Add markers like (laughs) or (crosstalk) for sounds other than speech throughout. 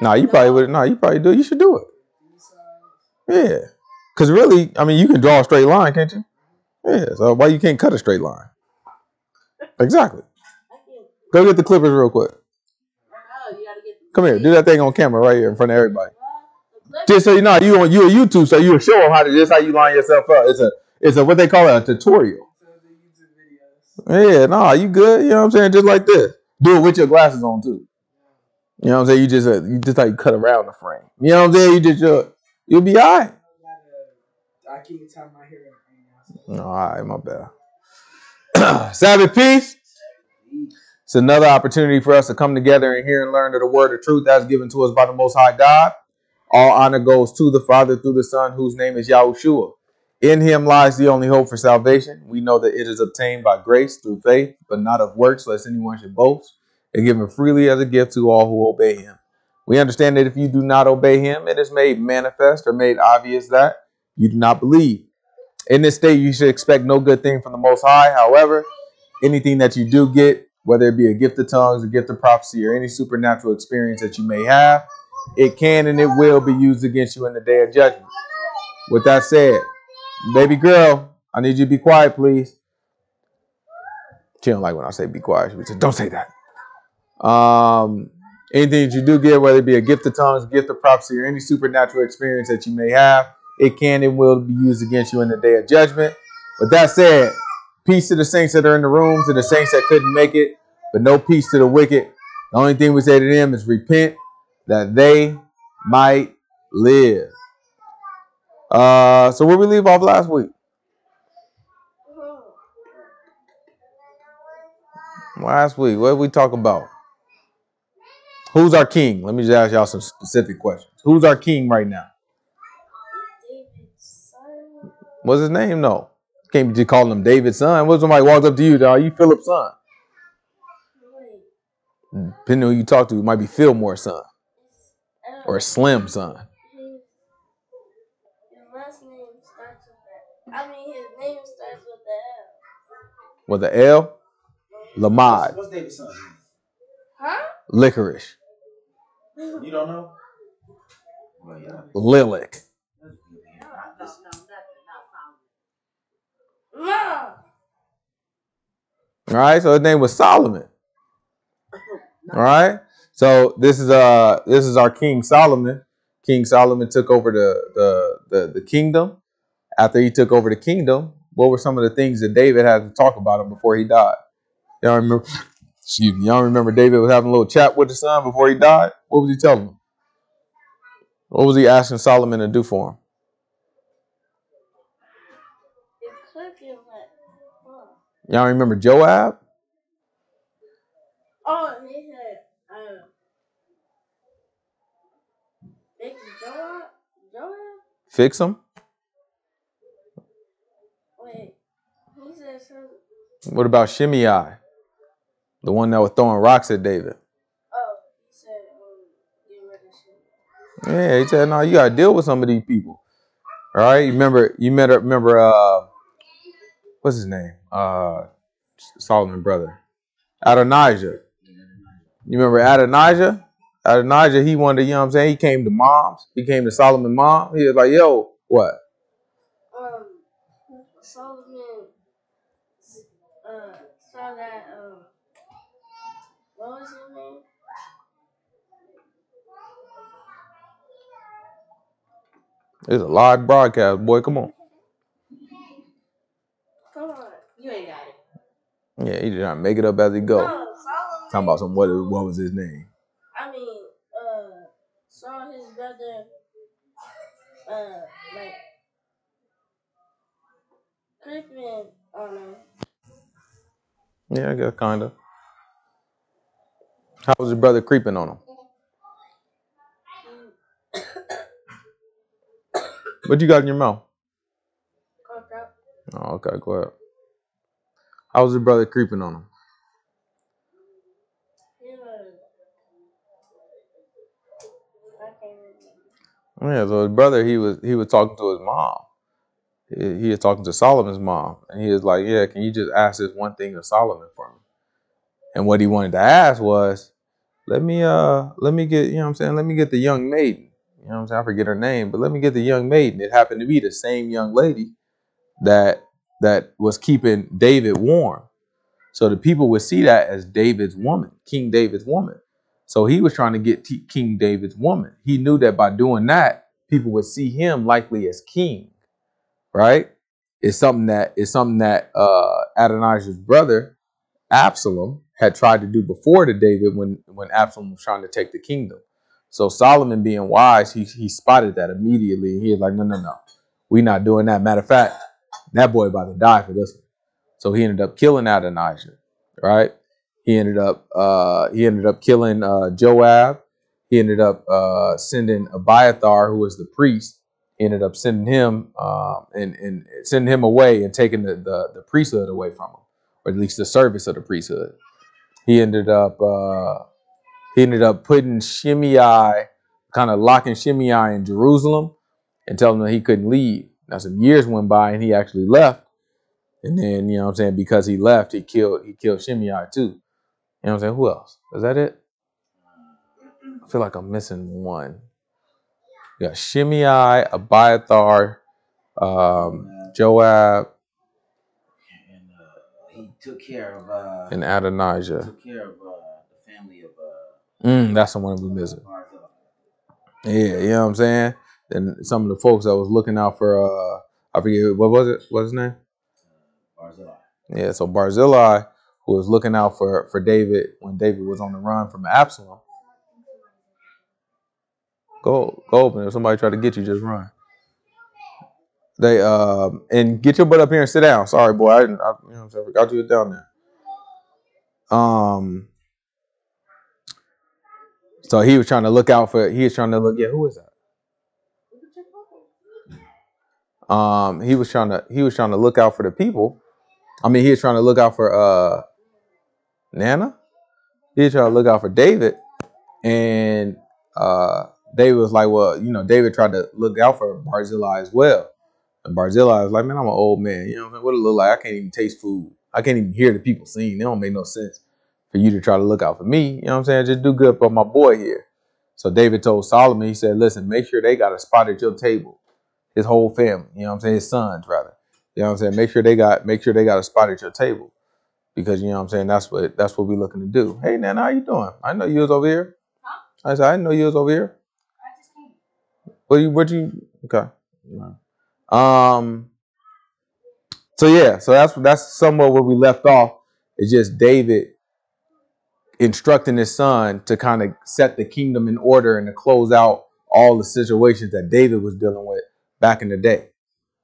Nah, you probably would. Nah, you probably do. You should do it. Yeah, because really, I mean, you can draw a straight line, can't you? Yeah. So why you can't cut a straight line? Exactly. Go get the clippers real quick. Come here, do that thing on camera right here in front of everybody. Just so you know, you on you on YouTube, so you show them how to just how you line yourself up. It's a it's a what they call it, a tutorial. Yeah, nah, you good. You know what I'm saying? Just like this. Do it with your glasses on too. You know what I'm saying? You just uh, you just like cut around the frame. You know what I'm saying? You just uh, you'll be all right. I my hair. All right, my bad. (clears throat) Sabbath peace. It's another opportunity for us to come together and hear and learn of the word of truth that's given to us by the Most High God. All honor goes to the Father through the Son, whose name is Yahushua. In him lies the only hope for salvation. We know that it is obtained by grace through faith, but not of works, lest anyone should boast, and given freely as a gift to all who obey him. We understand that if you do not obey him, it is made manifest or made obvious that you do not believe. In this state, you should expect no good thing from the Most High. However, anything that you do get, whether it be a gift of tongues, a gift of prophecy, or any supernatural experience that you may have, it can and it will be used against you in the day of judgment. With that said, baby girl, I need you to be quiet, please. She don't like when I say be quiet. She says, don't say that. Um, anything that you do get, whether it be a gift of tongues, gift of prophecy, or any supernatural experience that you may have, it can and will be used against you in the day of judgment. With that said, peace to the saints that are in the room, to the saints that couldn't make it, but no peace to the wicked. The only thing we say to them is repent that they might live. Uh, so where we leave off last week? Last week, what did we talk about? Who's our king? Let me just ask y'all some specific questions. Who's our king right now? What's his name? No. Can't be just calling him David's son. What if somebody walks up to you, dog? You Philip's son. Depending on who you talk to, it might be Fillmore's son or Slim's son. His, his last name starts with that. I mean, his name starts with the L. With the L, Lamad, What's David's son? Huh? Licorice, You don't know? Well, yeah. Lilac. All right, so his name was Solomon. All right, so this is uh this is our King Solomon. King Solomon took over the the the, the kingdom. After he took over the kingdom, what were some of the things that David had to talk about him before he died? Y'all remember? Excuse me. Y'all remember David was having a little chat with his son before he died? What was he telling him? What was he asking Solomon to do for him? It's cooking like. Huh. Y'all remember Joab? Oh, and he said, Big Joab? Joab? Fix him? Wait. He said something. What about Shimei? The one that was throwing rocks at David. Oh, he said, um, get rid of shit. Yeah, he said, "No, you gotta deal with some of these people." All right, you remember? You met? Remember? Uh, what's his name? Uh, Solomon brother, Adonijah. You remember Adonijah? Adonijah, he wanted, you know what I'm saying? He came to mom's. He came to Solomon mom. He was like, "Yo, what? Um, Solomon, uh, saw that, um, what was his name? It's a live broadcast, boy. Come on." Come on. You ain't got it. Yeah, he just trying to make it up as he go. No, Talking about some what? What was his name? I mean, uh, saw his brother, uh, like, on him. Yeah, I guess kind of. How was his brother creeping on him? What you got in your mouth? Oh, okay, go ahead. How was his brother creeping on him? Yeah, so his brother, he was he was talking to his mom. He, he was talking to Solomon's mom, and he was like, "Yeah, can you just ask this one thing of Solomon for me?" And what he wanted to ask was, let me uh let me get you know what I'm saying? Let me get the young maiden. You know what I'm saying? I forget her name but let me get the young maiden. It happened to be the same young lady that that was keeping David warm. So the people would see that as David's woman King David's woman. So he was trying to get T- King David's woman. He knew that by doing that people would see him likely as king right? It's something that it's something that uh Adonijah's brother Absalom had tried to do before to David when when Absalom was trying to take the kingdom. So Solomon, being wise, he he spotted that immediately. He was like, no, no, no, we not doing that. Matter of fact, that boy about to die for this one. So he ended up killing Adonijah, right? He ended up uh, he ended up killing uh, Joab. He ended up uh, sending Abiathar, who was the priest, ended up sending him um, and and sending him away and taking the, the the priesthood away from him, or at least the service of the priesthood. He ended up uh, he ended up putting Shimei, kind of locking Shimei in Jerusalem, and telling him that he couldn't leave. Now some years went by and he actually left. And then you know what I'm saying because he left, he killed he killed Shimei too. You know what I'm saying? Who else? Is that it? I feel like I'm missing one. You got Shimei, Abiathar, um, Joab, took care of uh, and Adonijah. took care of uh, the family of uh, Mm, that's the one we missing. Barzillai. Yeah, you know what I'm saying? And some of the folks that was looking out for uh I forget what was it? What's his name? Barzillai. Yeah, so Barzillai, who was looking out for for David when David was on the run from Absalom. Go go open. If somebody try to get you, just run. They um and get your butt up here and sit down. Sorry, boy, I didn't. I, you know saying? Forgot you down there. Um. So he was trying to look out for. He was trying to look. Yeah, who is that? Um, he was trying to. He was trying to look out for the people. I mean, he was trying to look out for uh Nana. He was trying to look out for David, and uh David was like, well, you know, David tried to look out for Barzillai as well. And Barzillai was like, man, I'm an old man. You know what I'm saying? What it look like? I can't even taste food. I can't even hear the people sing. It don't make no sense for you to try to look out for me. You know what I'm saying? Just do good for my boy here. So David told Solomon, he said, listen, make sure they got a spot at your table. His whole family. You know what I'm saying? His sons, rather. You know what I'm saying? Make sure they got make sure they got a spot at your table. Because you know what I'm saying, that's what that's what we're looking to do. Hey Nana, how you doing? I know you was over here. Huh? I said, I didn't know you was over here. I just came. What you what you okay. Um so yeah, so that's that's somewhat where we left off. It's just David instructing his son to kind of set the kingdom in order and to close out all the situations that David was dealing with back in the day,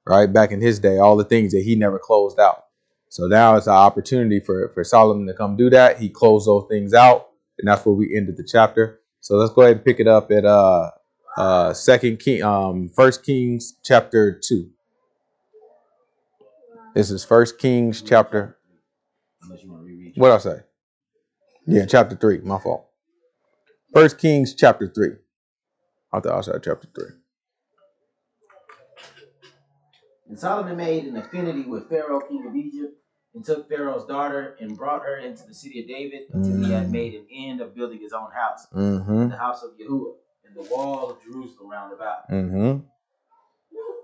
right? Back in his day, all the things that he never closed out. So now it's an opportunity for, for Solomon to come do that. He closed those things out, and that's where we ended the chapter. So let's go ahead and pick it up at uh uh second king um first kings chapter two. This is first kings chapter. Unless you want to reread. what i say? Yeah chapter three. My fault. First kings chapter three. I thought i said chapter three. And Solomon made an affinity with Pharaoh, king of Egypt, and took Pharaoh's daughter and brought her into the city of David until he had made an end of building his own house, mm-hmm. the house of Yahuwah, and the wall of Jerusalem round about. mm-hmm.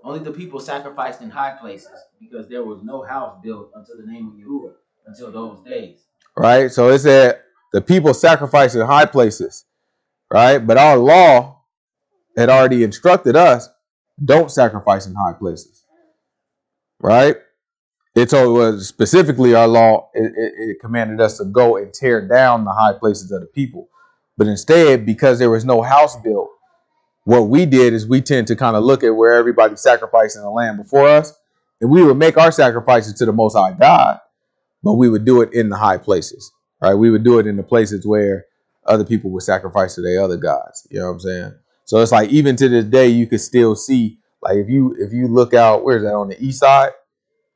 Only the people sacrificed in high places, because there was no house built unto the name of Yahuwah until those days. right? So it said the people sacrificed in high places right? But our law had already instructed us don't sacrifice in high places right? It told was specifically our law it, it, it commanded us to go and tear down the high places of the people but instead because there was no house built what we did is we tend to kind of look at where everybody's sacrificing the land before us and we would make our sacrifices to the most high god but we would do it in the high places right we would do it in the places where other people would sacrifice to their other gods you know what i'm saying so it's like even to this day you could still see like if you if you look out where's that on the east side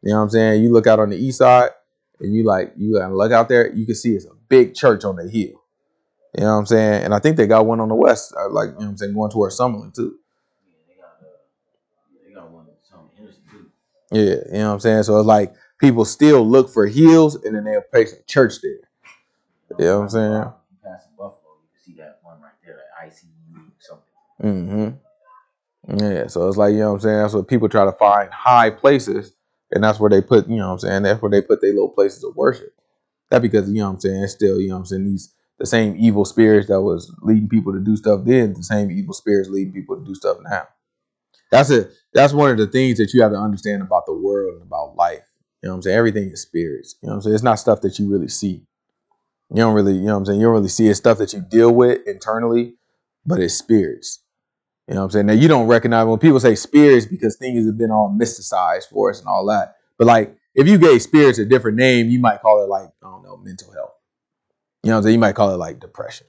you know what I'm saying? You look out on the east side and you like you look out there, you can see it's a big church on the hill. You know what I'm saying? And I think they got one on the west, uh, like you know what I'm saying, going towards Summerlin too. Yeah, they got uh, they got one that's on Henderson too. Yeah, you know what I'm saying? So it's like people still look for hills and then they'll place a church there. You know what I'm saying? You Buffalo, you can see that one right there, like ICU something. Mm-hmm. Yeah, so it's like, you know what I'm saying? That's what people try to find high places, and that's where they put, you know what I'm saying? That's where they put their little places of worship. That because, you know what I'm saying, it's still, you know what I'm saying, these the same evil spirits that was leading people to do stuff then, the same evil spirits leading people to do stuff now. That's it. That's one of the things that you have to understand about the world and about life. You know what I'm saying? Everything is spirits. You know what I'm saying? It's not stuff that you really see. You don't really, you know what I'm saying? You don't really see it stuff that you deal with internally, but it's spirits. You know what I'm saying? Now you don't recognize when people say spirits because things have been all mysticized for us and all that. But like if you gave spirits a different name, you might call it like, I don't know, mental health. You know what I'm saying? You might call it like depression.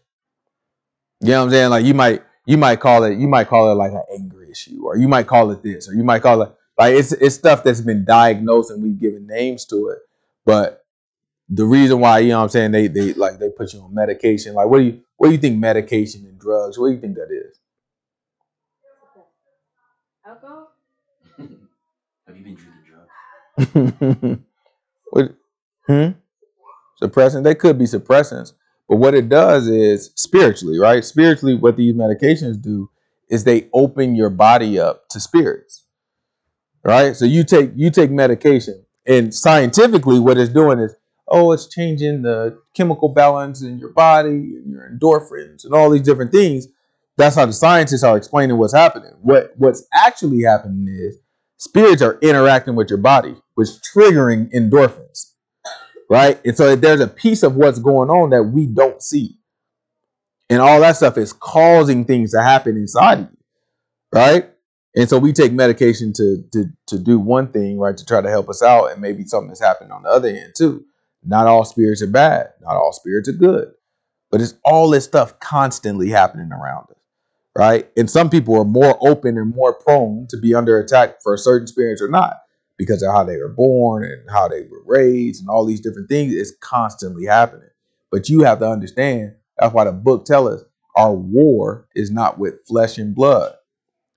You know what I'm saying? Like you might you might call it you might call it like an anger issue, or you might call it this, or you might call it like it's it's stuff that's been diagnosed and we've given names to it. But the reason why, you know what I'm saying, they they like they put you on medication. Like what do you what do you think medication and drugs, what do you think that is? Alcohol? (laughs) Have you been drinking drugs? (laughs) what hmm? Suppressant? They could be suppressants. But what it does is spiritually, right? Spiritually, what these medications do is they open your body up to spirits. Right? So you take you take medication and scientifically what it's doing is oh it's changing the chemical balance in your body and your endorphins and all these different things. That's how the scientists are explaining what's happening. What what's actually happening is spirits are interacting with your body, which triggering endorphins right? And so there's a piece of what's going on that we don't see. And all that stuff is causing things to happen inside you, right? And so we take medication to to to do one thing, right, to try to help us out, and maybe something that's happening on the other end too. Not all spirits are bad, not all spirits are good, but it's all this stuff constantly happening around us, right? And some people are more open and more prone to be under attack for a certain spirits or not because of how they were born and how they were raised and all these different things is constantly happening. But you have to understand that's why the book tells us our war is not with flesh and blood,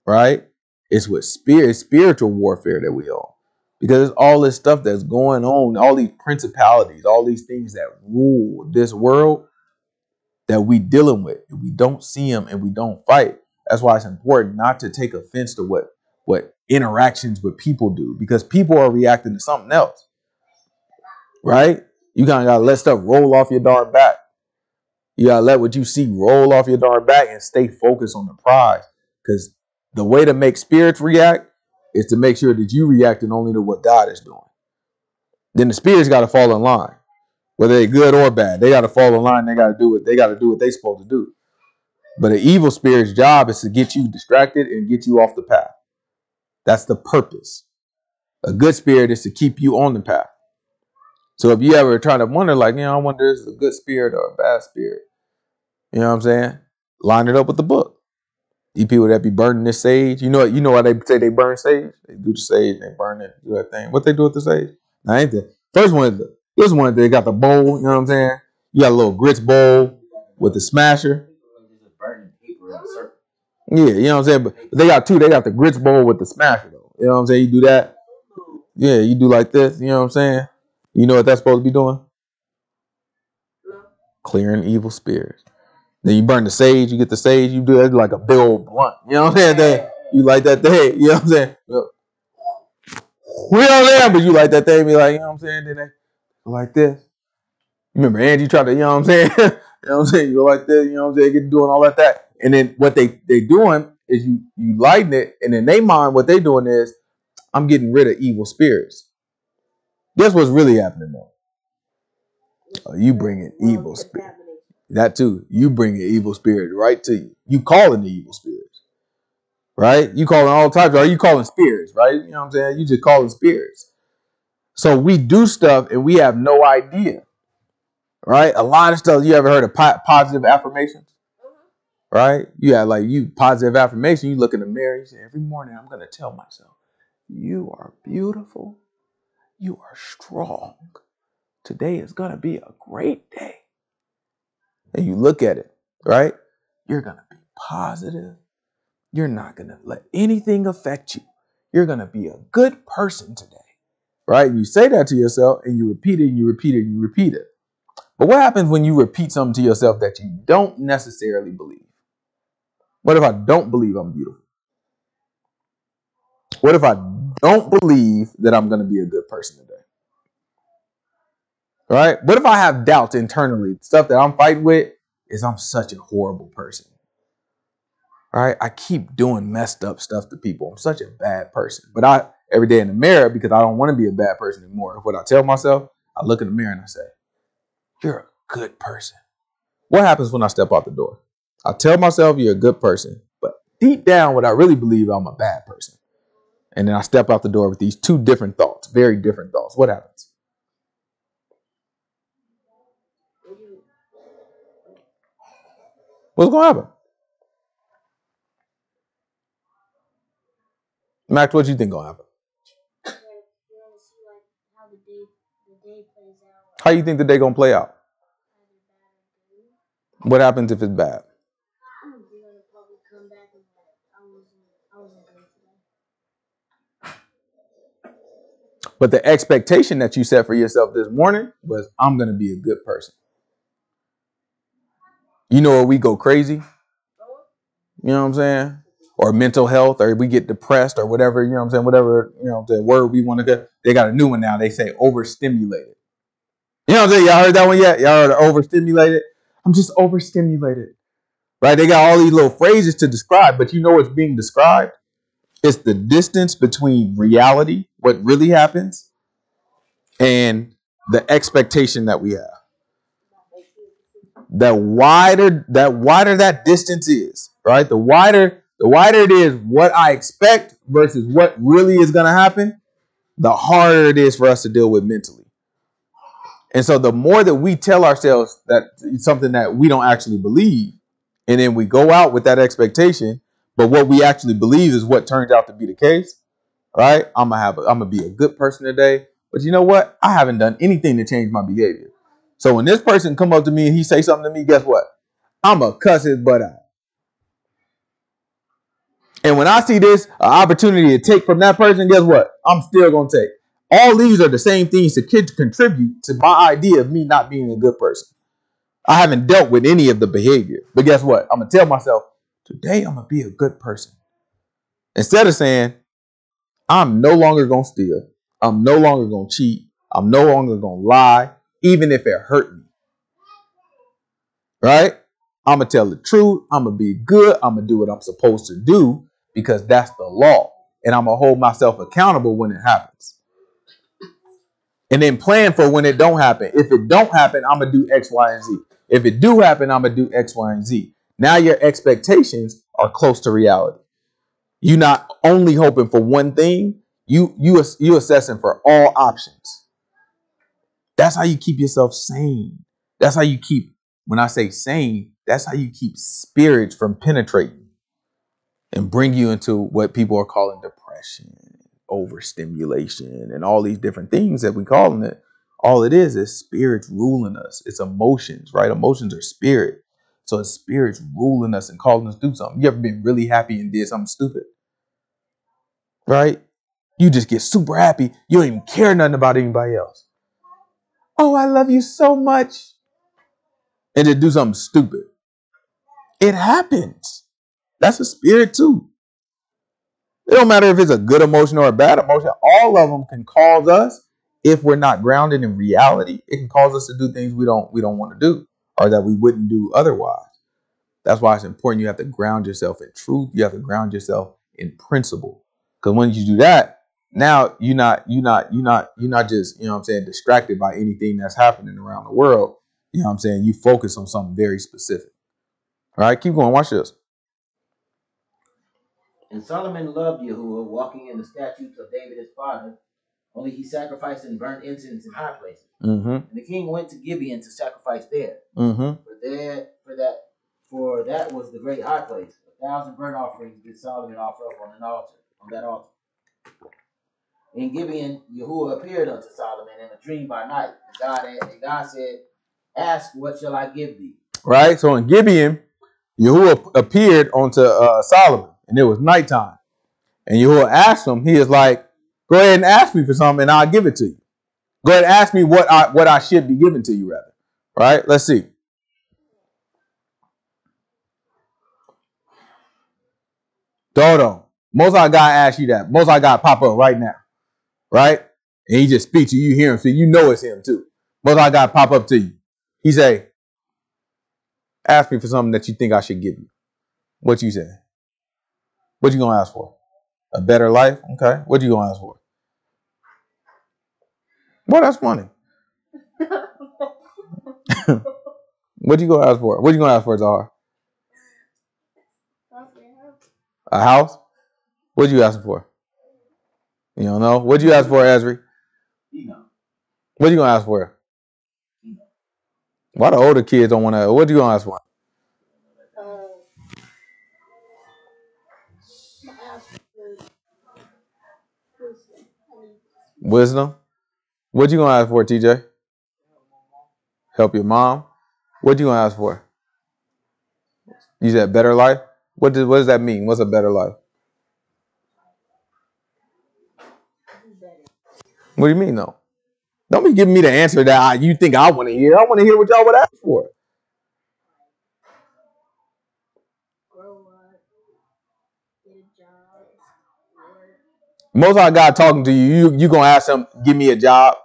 right? It's with spirit, spiritual warfare that we on. Because it's all this stuff that's going on, all these principalities, all these things that rule this world that we dealing with. And we don't see them and we don't fight. That's why it's important not to take offense to what what interactions with people do because people are reacting to something else. Right? You kind of gotta let stuff roll off your darn back. You gotta let what you see roll off your darn back and stay focused on the prize. Because the way to make spirits react is to make sure that you reacting only to what God is doing. Then the spirits gotta fall in line. Whether they're good or bad. They gotta fall in line, they gotta do what they gotta do what they supposed to do. But an evil spirit's job is to get you distracted and get you off the path. That's the purpose. A good spirit is to keep you on the path. So if you ever try to wonder, like, you know, I wonder is a good spirit or a bad spirit, you know what I'm saying? Line it up with the book. These people that be burning this sage, you know, you know why they say they burn sage? They do the sage, they burn it, do that thing. What they do with the sage? Now, ain't the first one. The, this one they got the bowl. You know what I'm saying? You got a little grits bowl with the smasher. Just burning paper in a circle. Yeah, you know what I'm saying. But they got two. They got the grits bowl with the smasher though. You know what I'm saying? You do that. Yeah, you do like this. You know what I'm saying? You know what that's supposed to be doing? Clearing evil spirits. Then you burn the sage. You get the sage. You do it like a big old blunt. You know what I'm saying? Then you like that thing. You know what I'm saying? We don't there, but you like that thing. Be like, you know what I'm saying? Then they like this. Remember Angie tried to, you know what I'm saying? you know what I'm saying? You go like this. You know what I'm saying? Get doing all that that. And then what they they doing is you you lighten it, and in they mind what they doing is I'm getting rid of evil spirits. Guess what's really happening though? Oh, you bringing evil spirit. That too. You bringing evil spirit right to you. You calling the evil spirits, right? You calling all types. Are you calling spirits, right? You know what I'm saying? You just calling spirits. So we do stuff and we have no idea, right? A lot of stuff. You ever heard of po- positive affirmations? Right? You have like you positive affirmation. You look in the mirror. You say every morning, I'm gonna tell myself, "You are beautiful. You are strong. Today is gonna be a great day." And you look at it, right? You're gonna be positive. You're not gonna let anything affect you. You're gonna be a good person today, right? You say that to yourself, and you repeat it, and you repeat it, and you repeat it. But what happens when you repeat something to yourself that you don't necessarily believe? What if I don't believe I'm beautiful? What if I don't believe that I'm going to be a good person today? Right? What if I have doubts internally? Stuff that I'm fighting with is I'm such a horrible person. Right? I keep doing messed up stuff to people. I'm such a bad person. But I every day in the mirror because I don't want to be a bad person anymore. What I tell myself, I look in the mirror and I say, "You're a good person." What happens when I step out the door? I tell myself you're a good person, but deep down, what I really believe, I'm a bad person. And then I step out the door with these two different thoughts, very different thoughts. What happens? What's going to happen? Max, what do you think going to happen? How. How you think the day going to play out? What happens if it's bad? You're gonna probably come back and be like, I wasn't I wasn't good today. But the expectation that you set for yourself this morning was, I'm going to be a good person. You know where we go crazy? You know what I'm saying? Or mental health, or we get depressed, or whatever, you know what I'm saying? Whatever, you know, the word we want to get. They got a new one now. They say overstimulated. You know what I'm saying? Y'all heard that one yet? Y'all heard overstimulated? I'm just overstimulated. Right? They got all these little phrases to describe, but you know what's being described? It's the distance between reality, what really happens, and the expectation that we have. The wider that wider that distance is, right? The wider the wider it is what I expect versus what really is going to happen, the harder it is for us to deal with mentally. And so the more that we tell ourselves that it's something that we don't actually believe, and then we go out with that expectation, but what we actually believe is what turns out to be the case, right? I'm gonna have a, I'm gonna be a good person today. But you know what? I haven't done anything to change my behavior. So when this person come up to me and he say something to me, guess what? I'm gonna cuss his butt out. And when I see this uh, opportunity to take from that person, guess what? I'm still gonna take. All these are the same things to kid- contribute to my idea of me not being a good person. I haven't dealt with any of the behavior, but guess what? I'm gonna tell myself today I'm gonna be a good person instead of saying I'm no longer gonna steal, I'm no longer gonna cheat, I'm no longer gonna lie, even if it hurt me. Right? I'm gonna tell the truth. I'm gonna be good. I'm gonna do what I'm supposed to do because that's the law, and I'm gonna hold myself accountable when it happens. And then plan for when it don't happen. If it don't happen, I'm gonna do X, Y, and Z. If it do happen, I'm gonna do X, Y, and Z. Now your expectations are close to reality. You're not only hoping for one thing. You you you assessing for all options. That's how you keep yourself sane. That's how you keep. When I say sane, that's how you keep spirits from penetrating and bring you into what people are calling depression, overstimulation, and all these different things that we calling it. All it is is spirits ruling us. It's emotions, right? Emotions are spirit. So it's spirits ruling us and calling us to do something. You ever been really happy and did something stupid? Right? You just get super happy. You don't even care nothing about anybody else. Oh, I love you so much. And then do something stupid. It happens. That's a spirit too. It don't matter if it's a good emotion or a bad emotion. All of them can cause us, if we're not grounded in reality, it can cause us to do things we don't we don't want to do or that we wouldn't do otherwise. That's why it's important. You have to ground yourself in truth. You have to ground yourself in principle. Because when you do that, now you're not you're not you're not you're not just you know what I'm saying distracted by anything that's happening around the world. You know what I'm saying? You focus on something very specific. All right, keep going. Watch this. And Solomon loved Yahuwah, walking in the statutes of David his father. Only he sacrificed and burnt incense in high places. Mm-hmm. And the king went to Gibeon to sacrifice there. Mm-hmm. For there, for that, for that was the great high place. A thousand burnt offerings did Solomon offer up on an altar, on that altar. In Gibeon, Yahuwah appeared unto Solomon in a dream by night. And God, and God said, "Ask, what shall I give thee?" Right. So in Gibeon, Yahuwah appeared unto uh, Solomon, and it was nighttime. And Yahuwah asked him, he is like, "Go ahead and ask me for something, and I'll give it to you. Go ahead and ask me what I what I should be giving to you, rather." Right? Let's see. Dodo. Most I God ask you that. Most I God pop up right now. Right? And he just speaks to you, you hear him, so you know it's him too. Most I God pop up to you. He say, ask me for something that you think I should give you. What you say? What you gonna ask for? A better life? Okay. What you gonna ask for? Well, that's funny. (laughs) what you gonna ask for? What you gonna ask for, Zahar? A house? What you asking for? You don't know? What you ask for, Ezri? You know. What you gonna ask for? Why the older kids don't want to? What you gonna ask for? Wisdom. What you gonna ask for, TJ? Help your mom. What you gonna ask for? You said better life. What does what does that mean? What's a better life? What do you mean, though? Don't be giving me the answer that I, you think I want to hear. I want to hear what y'all would ask for. Most of God talking to you, you you gonna ask him, give me a job.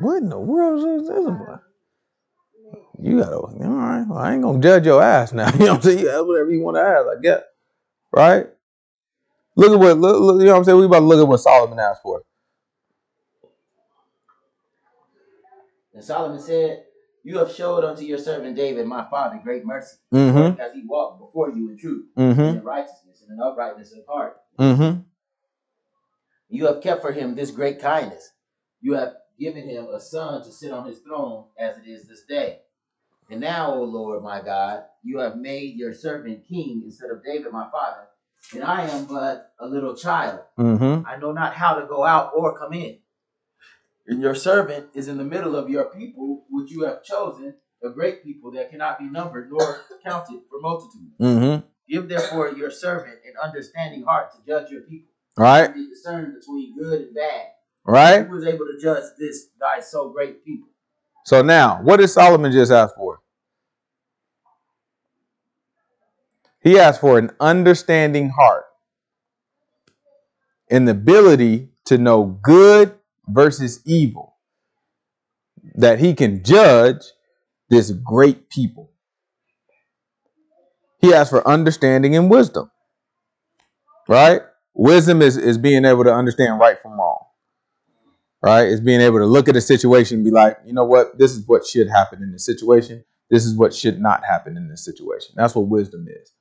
What in the world is this about? You gotta, all right. Well, I ain't gonna judge your ass now. (laughs) You know what I'm saying? You ask whatever you want to ask, I guess. Right? Look at what, look, look, you know what I'm saying? We about to look at what Solomon asked for. And Solomon said, You have showed unto your servant David, my father, great mercy, Mm-hmm. as he walked before you in truth, Mm-hmm. and in righteousness, and in uprightness of heart. Mm-hmm. You have kept for him this great kindness. You have given him a son to sit on his throne as it is this day. And now, O Lord my God, you have made your servant king instead of David my father, and I am but a little child. Mm-hmm. I know not how to go out or come in. And your servant is in the middle of your people, which you have chosen, a great people that cannot be numbered nor (laughs) counted for multitude. Mm-hmm. Give therefore your servant an understanding heart to judge your people, Right? and discern between good and bad. Right? Who was able to judge this thy so great people? So now, what did Solomon just ask for? He asked for an understanding heart an ability to know good versus evil, that he can judge this great people. He asks for understanding and wisdom, right? Wisdom is, is being able to understand right from wrong, right? It's being able to look at a situation and be like, you know what, this is what should happen in this situation. This is what should not happen in this situation. That's what wisdom is,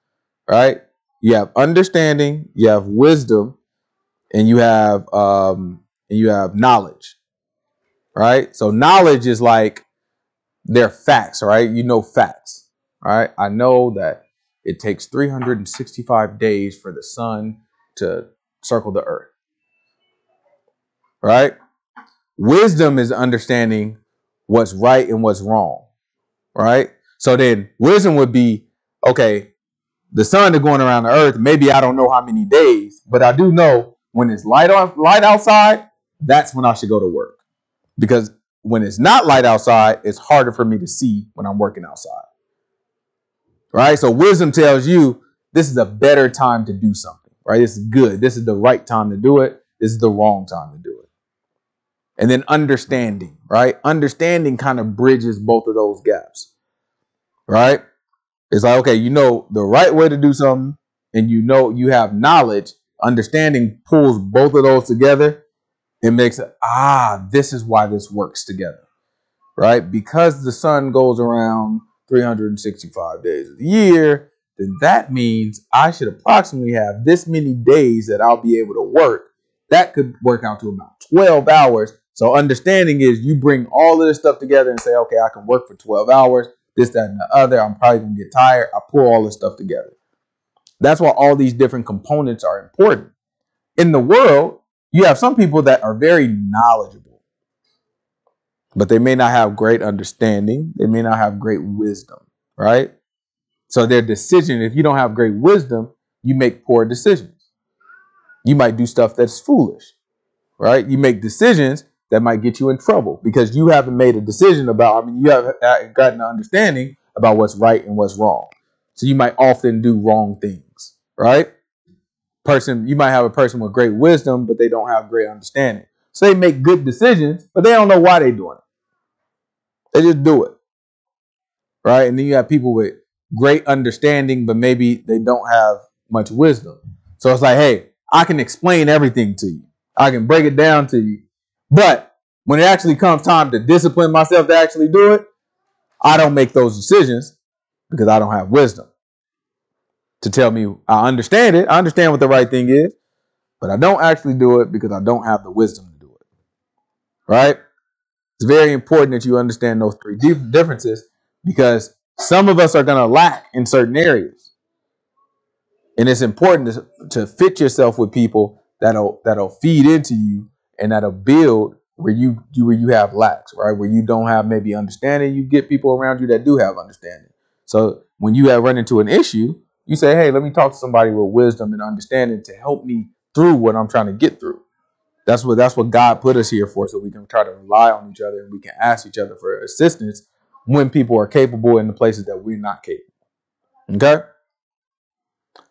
right? You have understanding, you have wisdom, and you have um, and you have knowledge, right? So knowledge is like they're facts, right? You know facts, right? I know that it takes 365 days for the sun to circle the earth, right? Wisdom is understanding what's right and what's wrong, right? So then wisdom would be okay, the sun is going around the earth. Maybe I don't know how many days, but I do know when it's light on light outside, that's when I should go to work. Because when it's not light outside, it's harder for me to see when I'm working outside. Right? So wisdom tells you this is a better time to do something, right? This is good. This is the right time to do it. This is the wrong time to do it. And then understanding, right? Understanding kind of bridges both of those gaps. Right? It's like, okay, you know the right way to do something, and you know you have knowledge. Understanding pulls both of those together and makes it, ah, this is why this works together. Right? Because the sun goes around 365 days of the year, then that means I should approximately have this many days that I'll be able to work. That could work out to about 12 hours. So understanding is you bring all of this stuff together and say, okay, I can work for 12 hours, this, that, and the other. I'm probably gonna get tired. I pull all this stuff together. That's why all these different components are important. In the world, you have some people that are very knowledgeable, but they may not have great understanding. They may not have great wisdom, right? So their decision, if you don't have great wisdom, you make poor decisions. You might do stuff that's foolish, right? You make decisions that might get you in trouble because you haven't made a decision about, I mean, you haven't uh, gotten an understanding about what's right and what's wrong. So you might often do wrong things, right? Person, you might have a person with great wisdom, but they don't have great understanding. So they make good decisions, but they don't know why they're doing it. They just do it, right? And then you have people with great understanding, but maybe they don't have much wisdom. So it's like, hey, I can explain everything to you. I can break it down to you. But when it actually comes time to discipline myself to actually do it, I don't make those decisions because I don't have wisdom to tell me I understand it. I understand what the right thing is, but I don't actually do it because I don't have the wisdom to do it. Right? It's very important that you understand those three differences because some of us are going to lack in certain areas. And it's important to, to fit yourself with people that'll that'll feed into you and that'll build where you, you where you have lacks, right? Where you don't have maybe understanding, you get people around you that do have understanding. So when you have run into an issue, you say, "Hey, let me talk to somebody with wisdom and understanding to help me through what I'm trying to get through." That's what that's what God put us here for, so we can try to rely on each other and we can ask each other for assistance when people are capable in the places that we're not capable. Okay?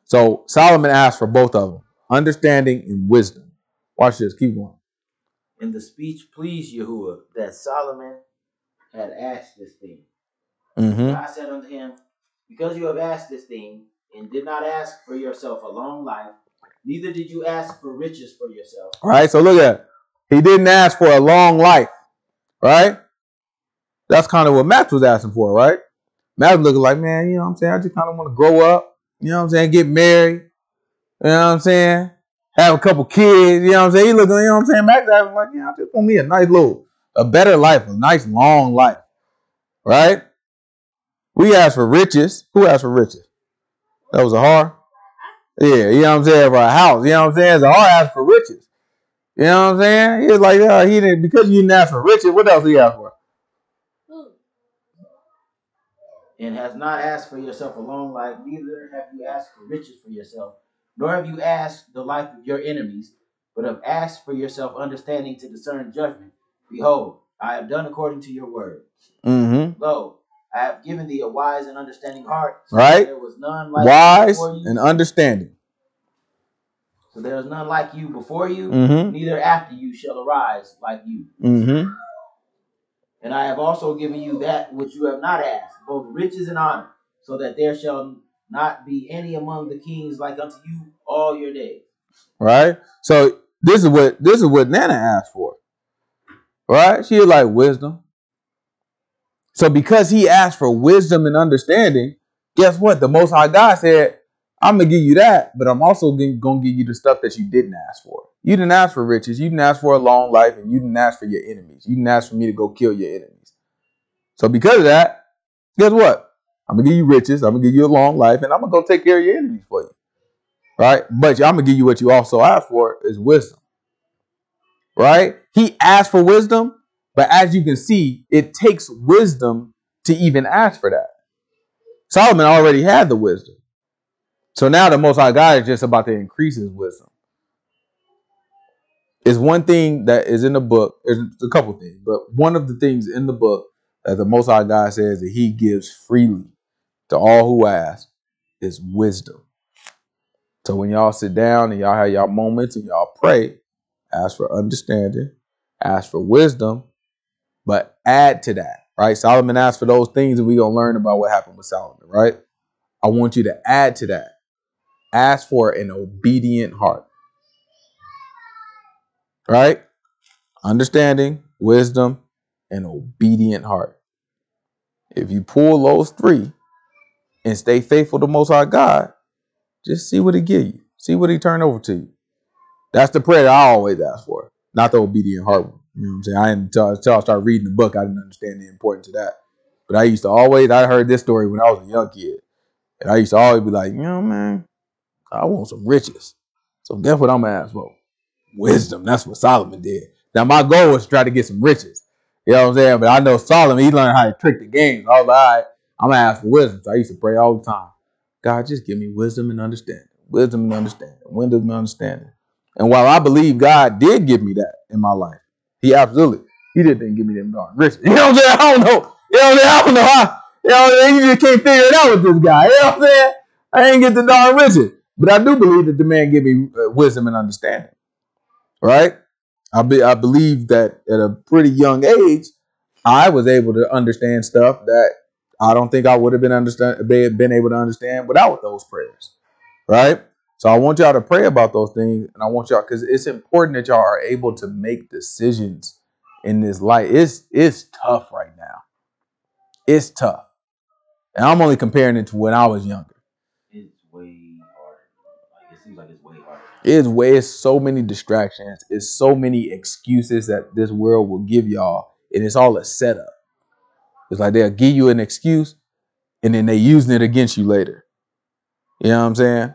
So Solomon asked for both of them understanding and wisdom. Watch this, keep going. And the speech pleased Yahuwah that Solomon had asked this thing. Mm-hmm. God said unto him, Because you have asked this thing, and did not ask for yourself a long life, neither did you ask for riches for yourself. Right, so look at it. He didn't ask for a long life, right? That's kind of what Max was asking for, right? Max was looking like, man, you know what I'm saying? I just kind of want to grow up, you know what I'm saying? Get married, you know what I'm saying? Have a couple kids, you know what I'm saying? He looking, you know what I'm saying? Max was like, yeah, I just want me a nice little, a better life, a nice long life, right? We asked for riches. Who asked for riches? That was a hard. Yeah, you know what I'm saying? For a house, you know what I'm saying? Zahar asked for riches. You know what I'm saying? He was like, uh, he didn't because you didn't ask for riches. What else he asked for? And has not asked for yourself a long life, neither have you asked for riches for yourself, nor have you asked the life of your enemies, but have asked for yourself understanding to discern judgment. Behold, I have done according to your word. Mm-hmm. Lo, I have given thee a wise and understanding heart. So Right. There was none like Wise and understanding. so there was none like you before you, Mm-hmm. neither after you shall arise like you. Mm-hmm. And I have also given you that which you have not asked, both riches and honor, so that there shall not be any among the kings like unto you all your days. Right? So this is what this is what Nana asked for. Right? She was like wisdom. So because he asked for wisdom and understanding, guess what? The Most High God said, I'm gonna give you that, but I'm also gonna give you the stuff that you didn't ask for. You didn't ask for riches, you didn't ask for a long life, and you didn't ask for your enemies. You didn't ask for me to go kill your enemies. So because of that, guess what? I'm gonna give you riches, I'm gonna give you a long life, and I'm gonna go take care of your enemies for you. Right? But I'm gonna give you what you also asked for is wisdom. Right? He asked for wisdom, but as you can see, it takes wisdom to even ask for that. Solomon already had the wisdom. So now the Most High God is just about to increase his wisdom. Is one thing that is in the book. There's a couple things, but one of the things in the book that the Most High God says that He gives freely to all who ask is wisdom. So when y'all sit down and y'all have y'all moments and y'all pray, ask for understanding, ask for wisdom, but add to that, right? Solomon asked for those things, and we're gonna learn about what happened with Solomon, right? I want you to add to that. Ask for an obedient heart. Right? Understanding, wisdom, and obedient heart. If you pull those three and stay faithful to Most High God, just see what He give you. See what He turn over to you. That's the prayer that I always ask for, not the obedient heart one. You know what I'm saying? I didn't until, until I started reading the book, I didn't understand the importance of that. But I used to always, I heard this story when I was a young kid. And I used to always be like, you know, man, I want some riches. So guess what I'm gonna ask for? Wisdom. That's what Solomon did. Now my goal was to try to get some riches. You know what I'm saying? But I know Solomon, he learned how to trick the game. I was like, all right, I'm gonna ask for wisdom. So I used to pray all the time. God, just give me wisdom and understanding. wisdom and understanding, wisdom and understanding. And while I believe God did give me that in my life, He absolutely He didn't give me them darn riches. You know what I'm saying? I don't know. You know what I'm saying? I don't know how. You know what I'm saying? You just can't figure it out with this guy. You know what I'm saying? I ain't get the darn riches, but I do believe that the man gave me uh, wisdom and understanding. Right? I be I believe that at a pretty young age, I was able to understand stuff that I don't think I would have been understand been able to understand without those prayers. Right? So I want y'all to pray about those things, and I want y'all because it's important that y'all are able to make decisions in this life. It's it's tough right now. It's tough, and I'm only comparing it to when I was younger. It's way harder. Like it seems like it's way harder. It's way it's so many distractions. It's so many excuses that this world will give y'all, and it's all a setup. It's like they'll give you an excuse, and then they using it against you later. You know what I'm saying?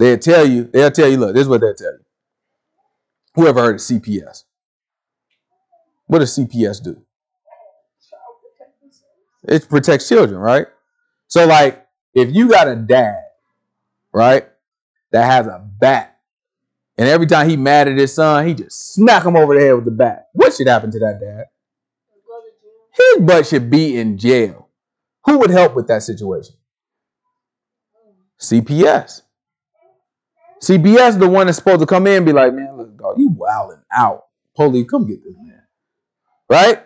They'll tell you, they'll tell you, look, this is what they'll tell you. Whoever heard of CPS? What does CPS do? It protects children, right? So, like, if you got a dad, right, that has a bat, and every time he mad at his son, he just smack him over the head with the bat. What should happen to that dad? His butt should be in jail. Who would help with that situation? CPS. CPS the one that's supposed to come in and be like, man, look, dog, you wilding out. Police, come get this man. Right?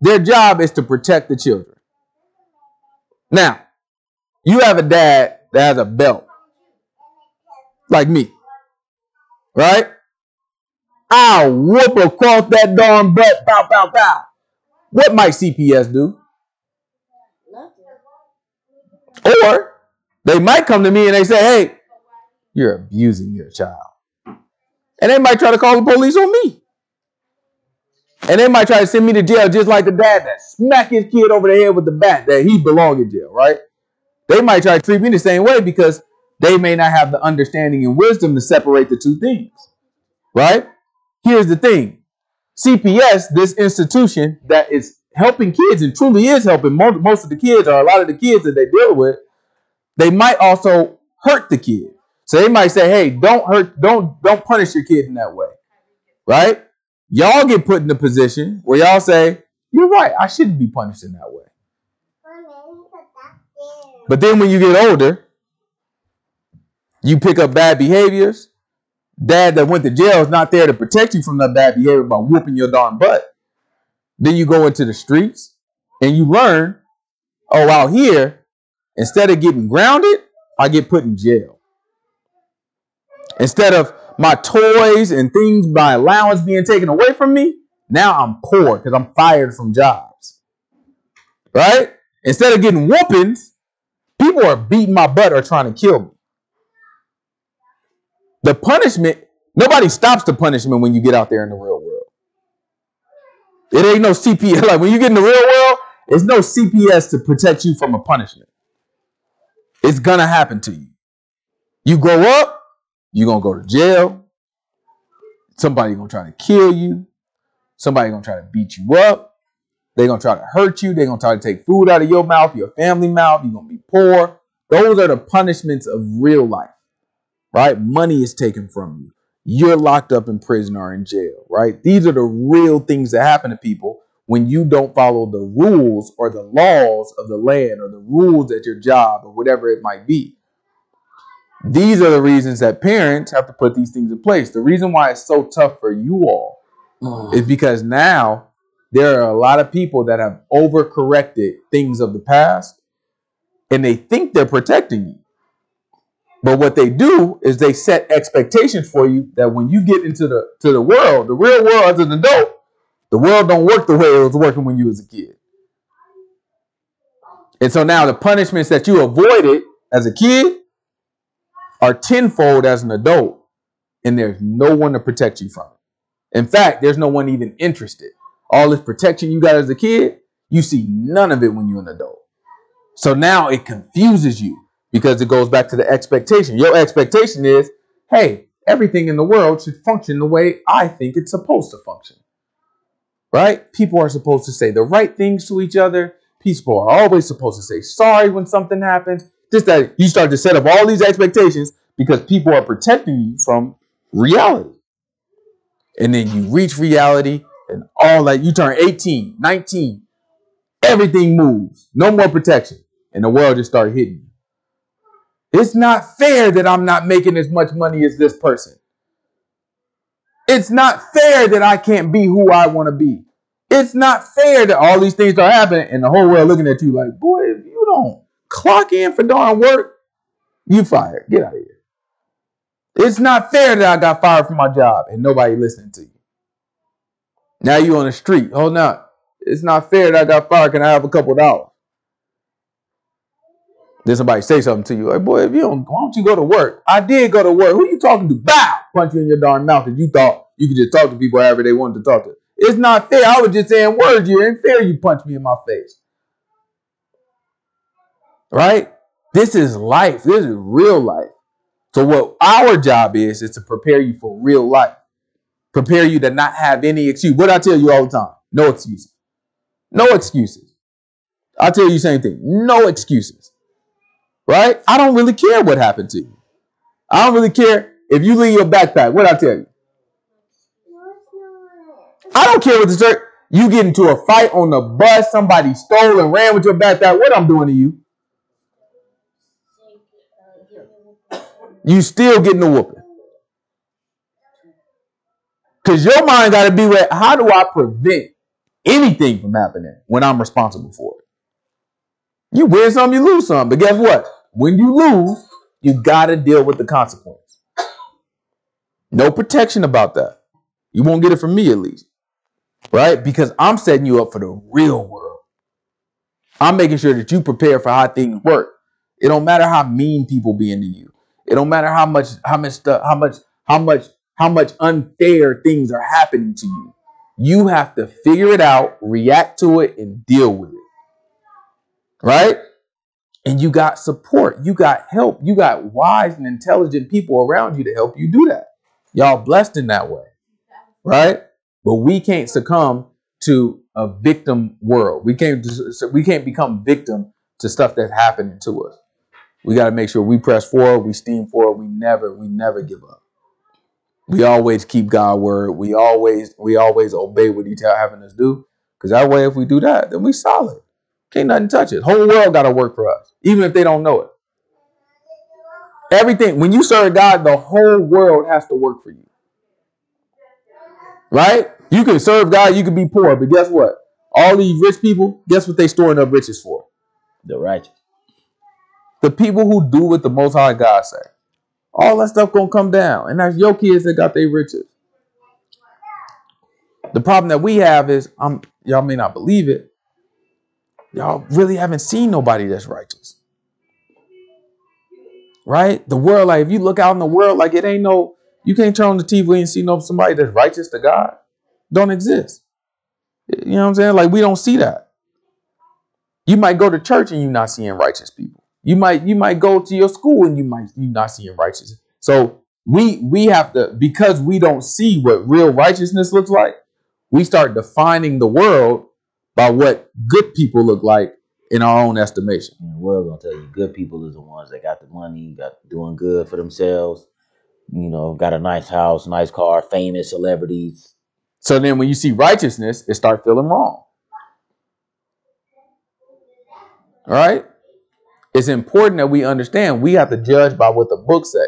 Their job is to protect the children. Now, you have a dad that has a belt, like me, right? I'll whoop across that darn butt, pow, pow, pow. What might CPS do? Nothing. Or they might come to me and they say, hey, you're abusing your child. And they might try to call the police on me. And they might try to send me to jail just like the dad that smacked his kid over the head with the bat that he belonged in jail, right? They might try to treat me the same way because they may not have the understanding and wisdom to separate the two things, right? Here's the thing CPS, this institution that is helping kids and truly is helping most, of the kids or a lot of the kids that they deal with, they might also hurt the kid. So they might say, "Hey, don't hurt, don't don't punish your kid in that way." Right? Y'all get put in a position where y'all say, "You're right. I shouldn't be punished in that way." But then when you get older, you pick up bad behaviors. Dad that went to jail is not there to protect you from that bad behavior by whooping your darn butt. Then you go into the streets and you learn, oh, out here, instead of getting grounded, I get put in jail. Instead of my toys and things, my allowance being taken away from me, now I'm poor because I'm fired from jobs. Right? Instead of getting whoopings, people are beating my butt or trying to kill me. The punishment, nobody stops the punishment when you get out there in the real world. It ain't no CPS. (laughs) Like when you get in the real world, it's no CPS to protect you from a punishment. It's gonna happen to you. You grow up, you're gonna go to jail. Somebody gonna try to kill you. Somebody gonna try to beat you up. They're gonna try to hurt you. They're gonna try to take food out of your mouth, your family mouth. You're gonna be poor. Those are the punishments of real life, right? Money is taken from you. You're locked up in prison or in jail, right? These are the real things that happen to people when you don't follow the rules or the laws of the land or the rules at your job or whatever it might be. These are the reasons that parents have to put these things in place. The reason why it's so tough for you all mm. is because now there are a lot of people that have overcorrected things of the past and they think they're protecting you. But what they do is they set expectations for you that when you get into the to the world, the real world as an adult, the world don't work the way it was working when you was a kid. And so now the punishments that you avoided as a kid are tenfold as an adult, and there's no one to protect you from it. In fact, there's no one even interested. All this protection you got as a kid, you see none of it when you're an adult. So now it confuses you because it goes back to the expectation. Your expectation is, hey, everything in the world should function the way I think it's supposed to function. Right? People are supposed to say the right things to each other. People are always supposed to say sorry when something happens. Just that you start to set up all these expectations because people are protecting you from reality. And then you reach reality and all that. You turn 18, 19, everything moves. No more protection. And the world just start hitting you. It's not fair that I'm not making as much money as this person. It's not fair that I can't be who I want to be. It's not fair that all these things are happening and the whole world looking at you like, boy, if you don't clock in for darn work, you fired. Get out of here. It's not fair that I got fired from my job and nobody listening to you. Now you on the street. Hold on. It's not fair that I got fired. Can I have a couple dollars? Then somebody say something to you. Like, boy, if you don't, why don't you go to work? I did go to work. Who you talking to? Bow! Punch you in your darn mouth because you thought you could just talk to people however they wanted to talk to. It's not fair. I was just saying words. You ain't fair. You punch me in my face. Right? This is life. This is real life. So what our job is is to prepare you for real life. Prepare you to not have any excuse. What I tell you all the time? No excuses. No excuses. I tell you the same thing. No excuses. Right? I don't really care what happened to you. I don't really care if you leave your backpack. What I tell you? I don't care what the church. You get into a fight on the bus, somebody stole and ran with your backpack. What I'm doing to you? You still getting a whooping. Because your mind got to be where, how do I prevent anything from happening when I'm responsible for it? You win some, you lose some. But guess what? When you lose, you got to deal with the consequence. No protection about that. You won't get it from me at least. Right? Because I'm setting you up for the real world. I'm making sure that you prepare for how things work. It don't matter how mean people be into you. It don't matter how much how much stuff how much how much how much unfair things are happening to you. You have to figure it out, react to it, and deal with it. Right? And you got support, you got help, you got wise and intelligent people around you to help you do that. Y'all blessed in that way. Right? But we can't succumb to a victim world. We can't we can't become victim to stuff that's happening to us. We got to make sure we press forward, we steam forward, we never we never give up. We always keep God word. We always we always obey what He tell having us do. Because that way, if we do that, then we solid. Can't nothing touch it. Whole world got to work for us, even if they don't know it. Everything when you serve God, the whole world has to work for you. Right? You can serve God, you can be poor, but guess what? All these rich people, guess what they storing up riches for? The righteous. The people who do what the Most High God say. All that stuff gonna come down, and that's your kids that got their riches. The problem that we have is, um, y'all may not believe it. Y'all really haven't seen nobody that's righteous, right? The world, like if you look out in the world, like it ain't no, you can't turn on the TV and see no somebody that's righteous to God. Don't exist. You know what I'm saying? Like we don't see that. You might go to church and you're not seeing righteous people. You might you might go to your school and you might you not seeing righteousness. So we we have to because we don't see what real righteousness looks like. We start defining the world by what good people look like in our own estimation. And the world gonna tell you good people is the ones that got the money, got doing good for themselves. You know, got a nice house, nice car, famous celebrities. So then when you see righteousness, it start feeling wrong. All right? It's important that we understand we have to judge by what the book say.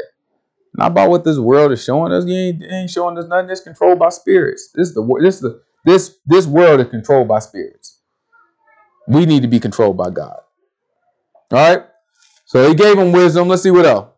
Not by what this world is showing us. You ain't, ain't showing us nothing. It's controlled by spirits. This is the this is the this this world is controlled by spirits. We need to be controlled by God. All right. So he gave him wisdom. Let's see what else.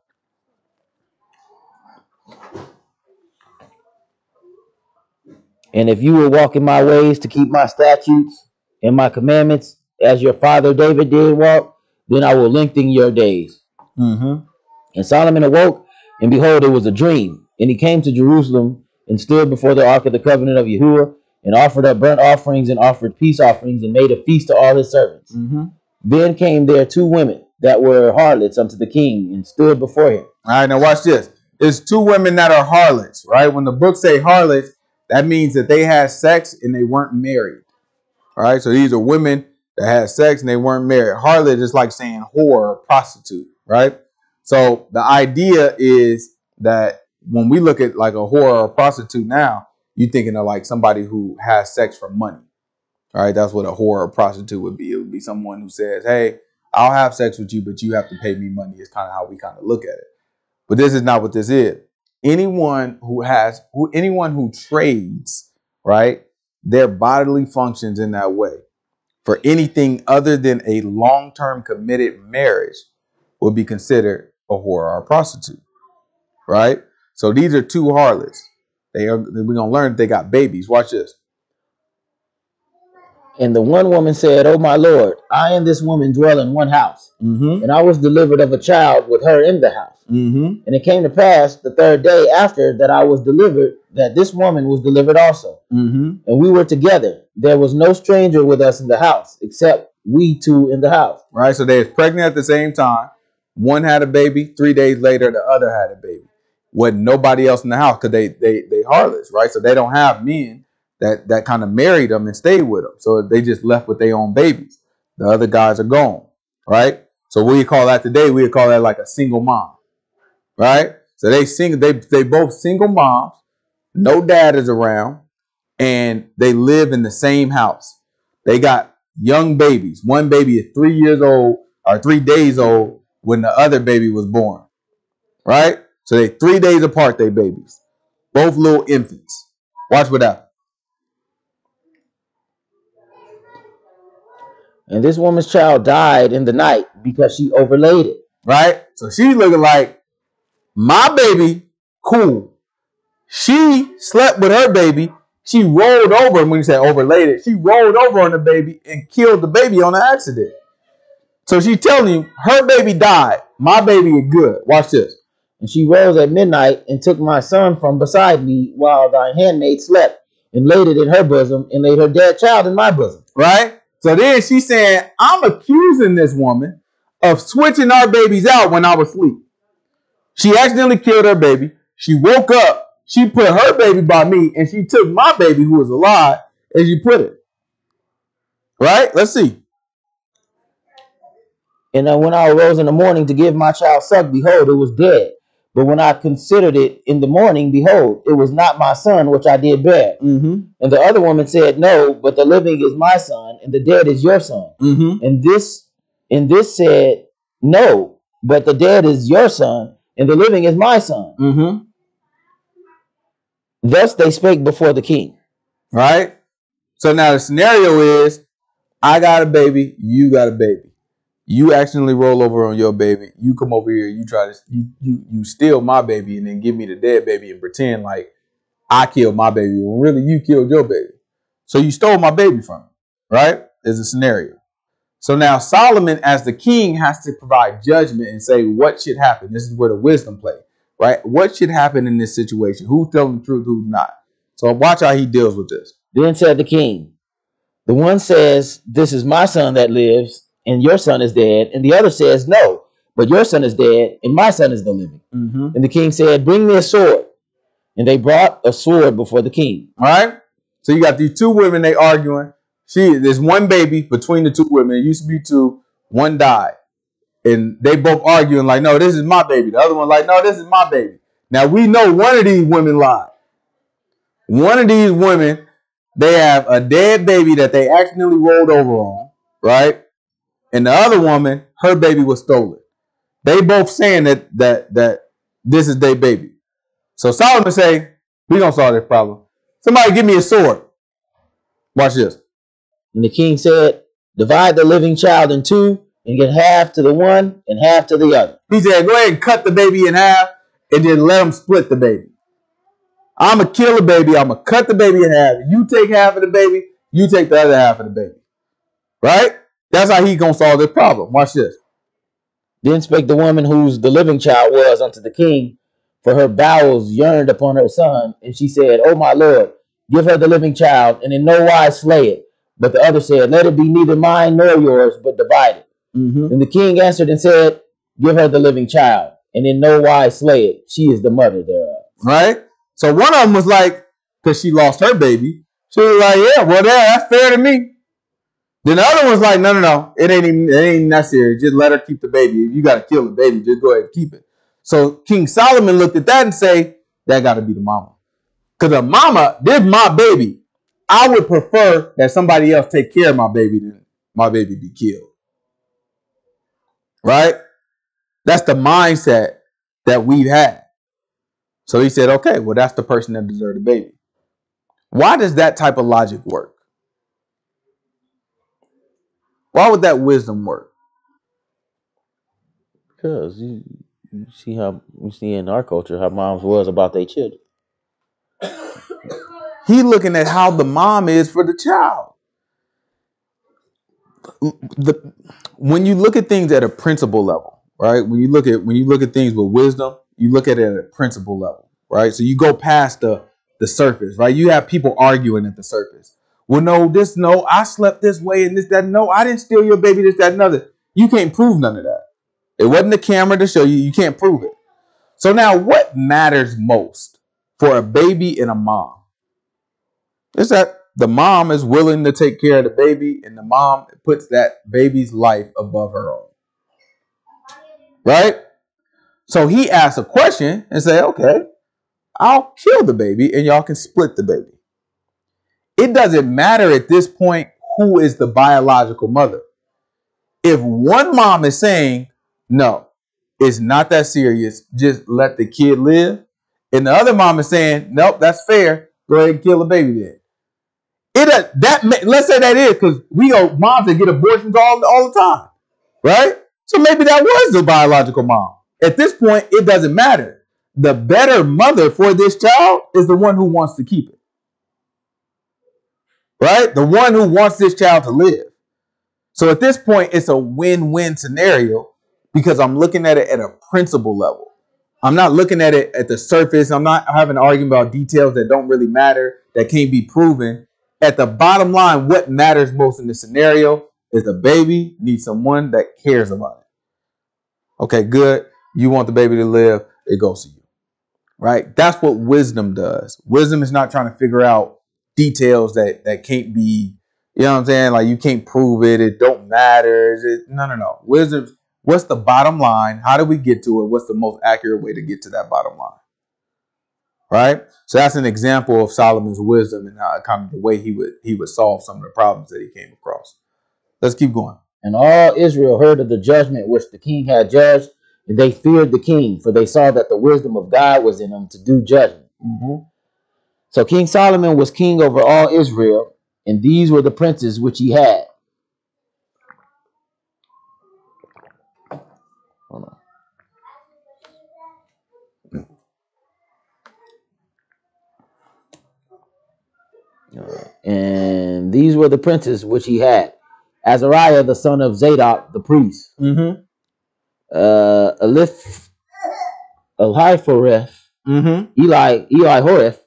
And if you will walk in my ways to keep my statutes and my commandments, as your father David did walk, then I will lengthen your days. Mm-hmm. And Solomon awoke, and behold, it was a dream. And he came to Jerusalem and stood before the ark of the covenant of Yahuwah, and offered up burnt offerings and offered peace offerings, and made a feast to all his servants. Mm-hmm. Then came there two women that were harlots unto the king, and stood before him. All right, now watch this. It's two women that are harlots, right? When the book say harlots, that means that they had sex and they weren't married. All right, so these are women that had sex and they weren't married. Harlot is like saying whore prostitute, right? So the idea is that when we look at like a whore or a prostitute now, you're thinking of like somebody who has sex for money. Right, that's what a whore or prostitute would be. It would be someone who says, "Hey, I'll have sex with you, but you have to pay me money." Is kind of how we kind of look at it. But this is not what this is. Anyone who has who anyone who trades, right? Their bodily functions in that way for anything other than a long-term committed marriage would be considered a whore or a prostitute, right? So these are two harlots. They are. We're gonna learn they got babies. Watch this. And the one woman said, Oh my lord, I and this woman dwell in one house, Mm-hmm. and I was delivered of a child with her in the house. Mm-hmm. And it came to pass the third day after that I was delivered, that this woman was delivered also. Mm-hmm. And we were together. There was no stranger with us in the house, except we two in the house. Right. So they was pregnant at the same time. One had a baby. Three days later, the other had a baby. Wasn't nobody else in the house because they they they harlots, right? So they don't have men that that kind of married them and stayed with them. So they just left with their own babies. The other guys are gone, right? So we call that today. We call that like a single mom, right? So they sing. They they both single moms. No dad is around, and they live in the same house. They got young babies. One baby is three years old or three days old when the other baby was born, right? So they three days apart. They babies, both little infants. Watch what happens. And this woman's child died in the night because she overlaid it. right? So she's looking like my baby, cool. She slept with her baby. She rolled over, and when you say overlaid it, she rolled over on the baby and killed the baby on an accident. So she's telling you her baby died. My baby is good. Watch this. And she rose at midnight and took my son from beside me while thy handmaid slept, and laid it in her bosom, and laid her dead child in my bosom. Right? So then she's saying, I'm accusing this woman of switching our babies out when I was asleep. She accidentally killed her baby. She woke up. She put her baby by me, and she took my baby, who was alive, and she put it. Right? Let's see. And uh, when I arose in the morning to give my child suck, behold, it was dead. But when I considered it in the morning, behold, it was not my son which I did bear. Mm-hmm. And the other woman said, No, but the living is my son, and the dead is your son. Mm-hmm. And this and this said, No, but the dead is your son, and the living is my son. Mm-hmm. Thus they spake before the king. Right? So now the scenario is I got a baby, you got a baby. You accidentally roll over on your baby. You come over here, you try to you you you steal my baby and then give me the dead baby and pretend like I killed my baby when really you killed your baby. So you stole my baby from me, right? Is a scenario. So now Solomon, as the king, has to provide judgment and say what should happen. This is where the wisdom play, right? What should happen in this situation? Who's telling the truth, who's not? So watch how he deals with this. Then said the king, The one says, This is my son that lives, and your son is dead. And the other says, No, but your son is dead, and my son is the living. Mm-hmm. And the king said, Bring me a sword. And they brought a sword before the king. All right. So you got these two women, they arguing. She there's one baby between the two women. It used to be two. One died. And they both arguing, like, no, this is my baby. The other one, like, no, this is my baby. Now we know one of these women lied. One of these women, they have a dead baby that they accidentally rolled over on, right? And the other woman, her baby was stolen. They both saying that that that this is their baby. So Solomon say, we gonna solve this problem. Somebody give me a sword. Watch this. And the king said, Divide the living child in two, and get half to the one and half to the other. He said, go ahead and cut the baby in half and then let them split the baby. I'm going to kill the baby. I'm going to cut the baby in half. You take half of the baby. You take the other half of the baby. Right? That's how he going to solve this problem. Watch this. Then spake the woman whose the living child was unto the king, for her bowels yearned upon her son. And she said, O my lord, give her the living child, and in no wise slay it. But the other said, Let it be neither mine nor yours, but divide it. Mm-hmm. And the king answered and said, Give her the living child, and in no wise slay it. She is the mother thereof. Right? So one of them was like, because she lost her baby, she was like, yeah, well, that, that's fair to me. Then the other one was like, no, no, no, it ain't even, it ain't necessary. Just let her keep the baby. If you got to kill the baby, just go ahead and keep it. So King Solomon looked at that and say, that got to be the mama. Because the mama, this my baby. I would prefer that somebody else take care of my baby than my baby be killed. Right? That's the mindset that we've had. So he said, okay, well, that's the person that deserved the baby. Why does that type of logic work? Why would that wisdom work? Because you, you see how we see in our culture how moms was about their children. He looking at how the mom is for the child. The when you look at things at a principle level, right? When you look at when you look at things with wisdom, you look at it at a principle level, right? So you go past the the surface, right? You have people arguing at the surface. Well, no, this no, I slept this way and this that. No, I didn't steal your baby. This that another. You can't prove none of that. It wasn't the camera to show you. You can't prove it. So now, what matters most for a baby and a mom? Is that the mom is willing to take care of the baby and the mom puts that baby's life above her own. Right? So he asks a question and say, okay, I'll kill the baby and y'all can split the baby. It doesn't matter at this point who is the biological mother. If one mom is saying, no, it's not that serious, just let the kid live, and the other mom is saying, nope, that's fair, go ahead and kill the baby then. It uh, that may, let's say that is because we go moms that get abortions all all the time, right? So maybe that was the biological mom. At this point, it doesn't matter. The better mother for this child is the one who wants to keep it, right? The one who wants this child to live. So at this point, it's a win-win scenario because I'm looking at it at a principle level. I'm not looking at it at the surface. I'm not having an argument about details that don't really matter, that can't be proven. At the bottom line, what matters most in this scenario is the baby needs someone that cares about it. Okay, good. You want the baby to live, it goes to you. Right? That's what wisdom does. Wisdom is not trying to figure out details that that can't be, you know what I'm saying? Like you can't prove it, it don't matter. It no no no. Wisdom what's the bottom line? How do we get to it? What's the most accurate way to get to that bottom line? Right? So that's an example of Solomon's wisdom and how kind of the way he would he would solve some of the problems that he came across. Let's keep going. And all Israel heard of the judgment which the king had judged, and they feared the king, for they saw that the wisdom of God was in him to do judgment. Mm-hmm. So King Solomon was king over all Israel, and these were the princes which he had. And these were the princes which he had Azariah, the son of Zadok, the priest, Mm-hmm. uh, Eliph, Eliphareth, Mm-hmm. Eli, Eli Horeth,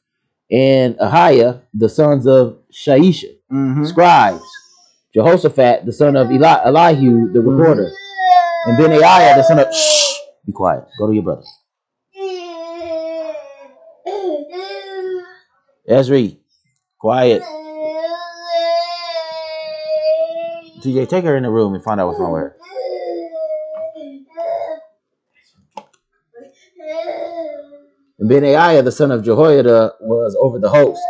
and Ahiah, the sons of Shaisha, Mm-hmm. scribes, Jehoshaphat, the son of Eli, Elihu, the recorder, and Benaiah, the son of. Shh, be quiet. Go to your brother. Ezri, quiet. TJ, take her in the room and find out what's wrong with her. And Benaiah, the son of Jehoiada, was over the host,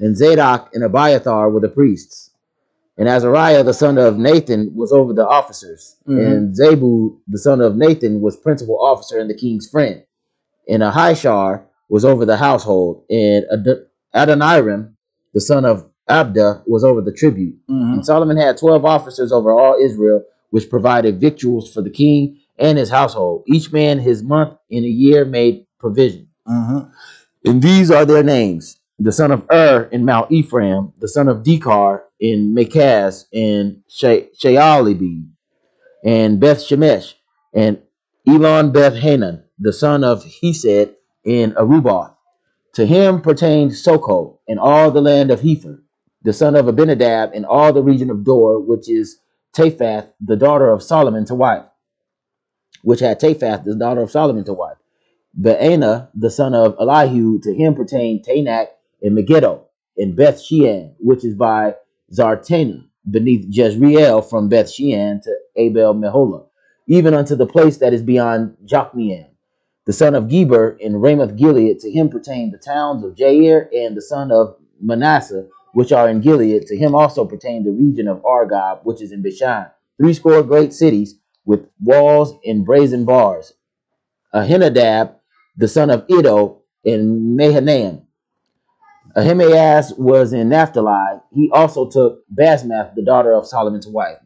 and Zadok and Abiathar were the priests. And Azariah, the son of Nathan, was over the officers. Mhm. And Zabu, the son of Nathan, was principal officer and the king's friend. And Ahishar was over the household. And Ad- Adoniram, the son of Abda, was over the tribute. Mm-hmm. And Solomon had 12 officers over all Israel, which provided victuals for the king and his household. Each man his month in a year made provision. Mm-hmm. And these are their names the son of Ur in Mount Ephraim, the son of Dekar in Makaz and She- Shealibim, and Beth Shemesh, and Elon Beth Hanan, the son of Hesed in Aruboth. To him pertained Soko and all the land of Hepher, the son of Abinadab and all the region of Dor, which is Taphath, the daughter of Solomon to wife, which had Taphath, the daughter of Solomon to wife. Baana, the son of Elihu, to him pertained Taanach and Megiddo, and Beth Shean, which is by Zartana, beneath Jezreel from Beth Shean to Abel Meholah, even unto the place that is beyond Jokmeam, the son of Geber in Ramoth Gilead. To him pertain the towns of Jair and the son of Manasseh, which are in Gilead. To him also pertain the region of Argob, which is in Bashan, threescore great cities with walls and brazen bars. Ahinadab, the son of Iddo, in Mahanaim. Ahimaaz was in Naphtali. He also took Basmath, the daughter of Solomon's wife.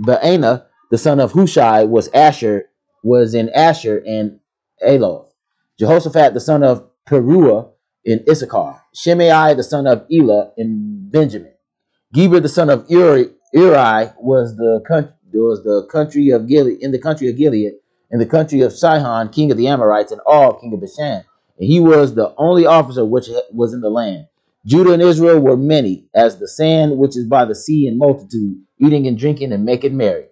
Baana, the son of Hushai, was Asher, was in Asher and Aloth. Jehoshaphat, the son of Peruah, in Issachar. Shimei, the son of Elah, in Benjamin. Geber, the son of Uri, Uri was the country was the country of Gilead in the country of Gilead, in the country of Sihon, king of the Amorites, and all king of Bashan. And he was the only officer which was in the land. Judah and Israel were many, as the sand which is by the sea in multitude, eating and drinking and making merry.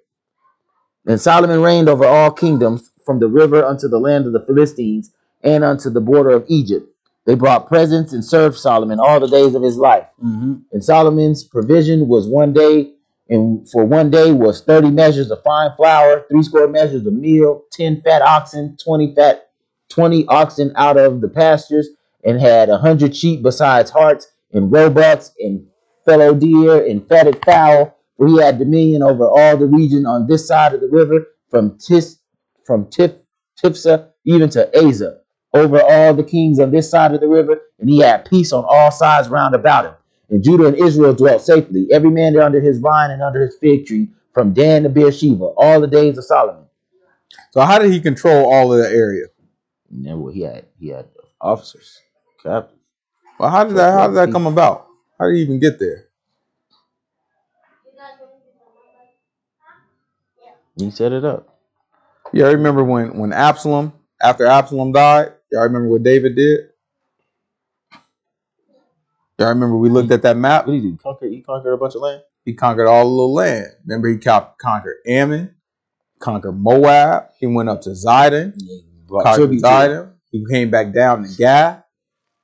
And Solomon reigned over all kingdoms, from the river unto the land of the Philistines, and unto the border of Egypt. They brought presents and served Solomon all the days of his life. Mm-hmm. And Solomon's provision was one day, and for one day was thirty measures of fine flour, three score measures of meal, ten fat oxen, twenty fat, twenty oxen out of the pastures, and had a hundred sheep besides harts and roebucks and fallow deer and fatted fowl. For he had dominion over all the region on this side of the river, from Tis, from Tif, Tiphsah even to Asa, over all the kings on this side of the river, and he had peace on all sides round about him. And Judah and Israel dwelt safely, every man under his vine and under his fig tree, from Dan to Beersheba, all the days of Solomon. So how did he control all of that area? Then what he had, he had officers, captains. Well, how did that how did that come about? How did he even get there? You guys want to be the Yeah. He set it up. Yeah, I remember when when Absalom after Absalom died. Y'all remember what David did? Y'all remember we looked at that map. What did he do? Conquer? He conquered a bunch of land. He conquered all the little land. Remember he co- conquered Ammon, conquered Moab. He went up to Zidon, He conquered tribute to him. Zidon. He came back down to Gath,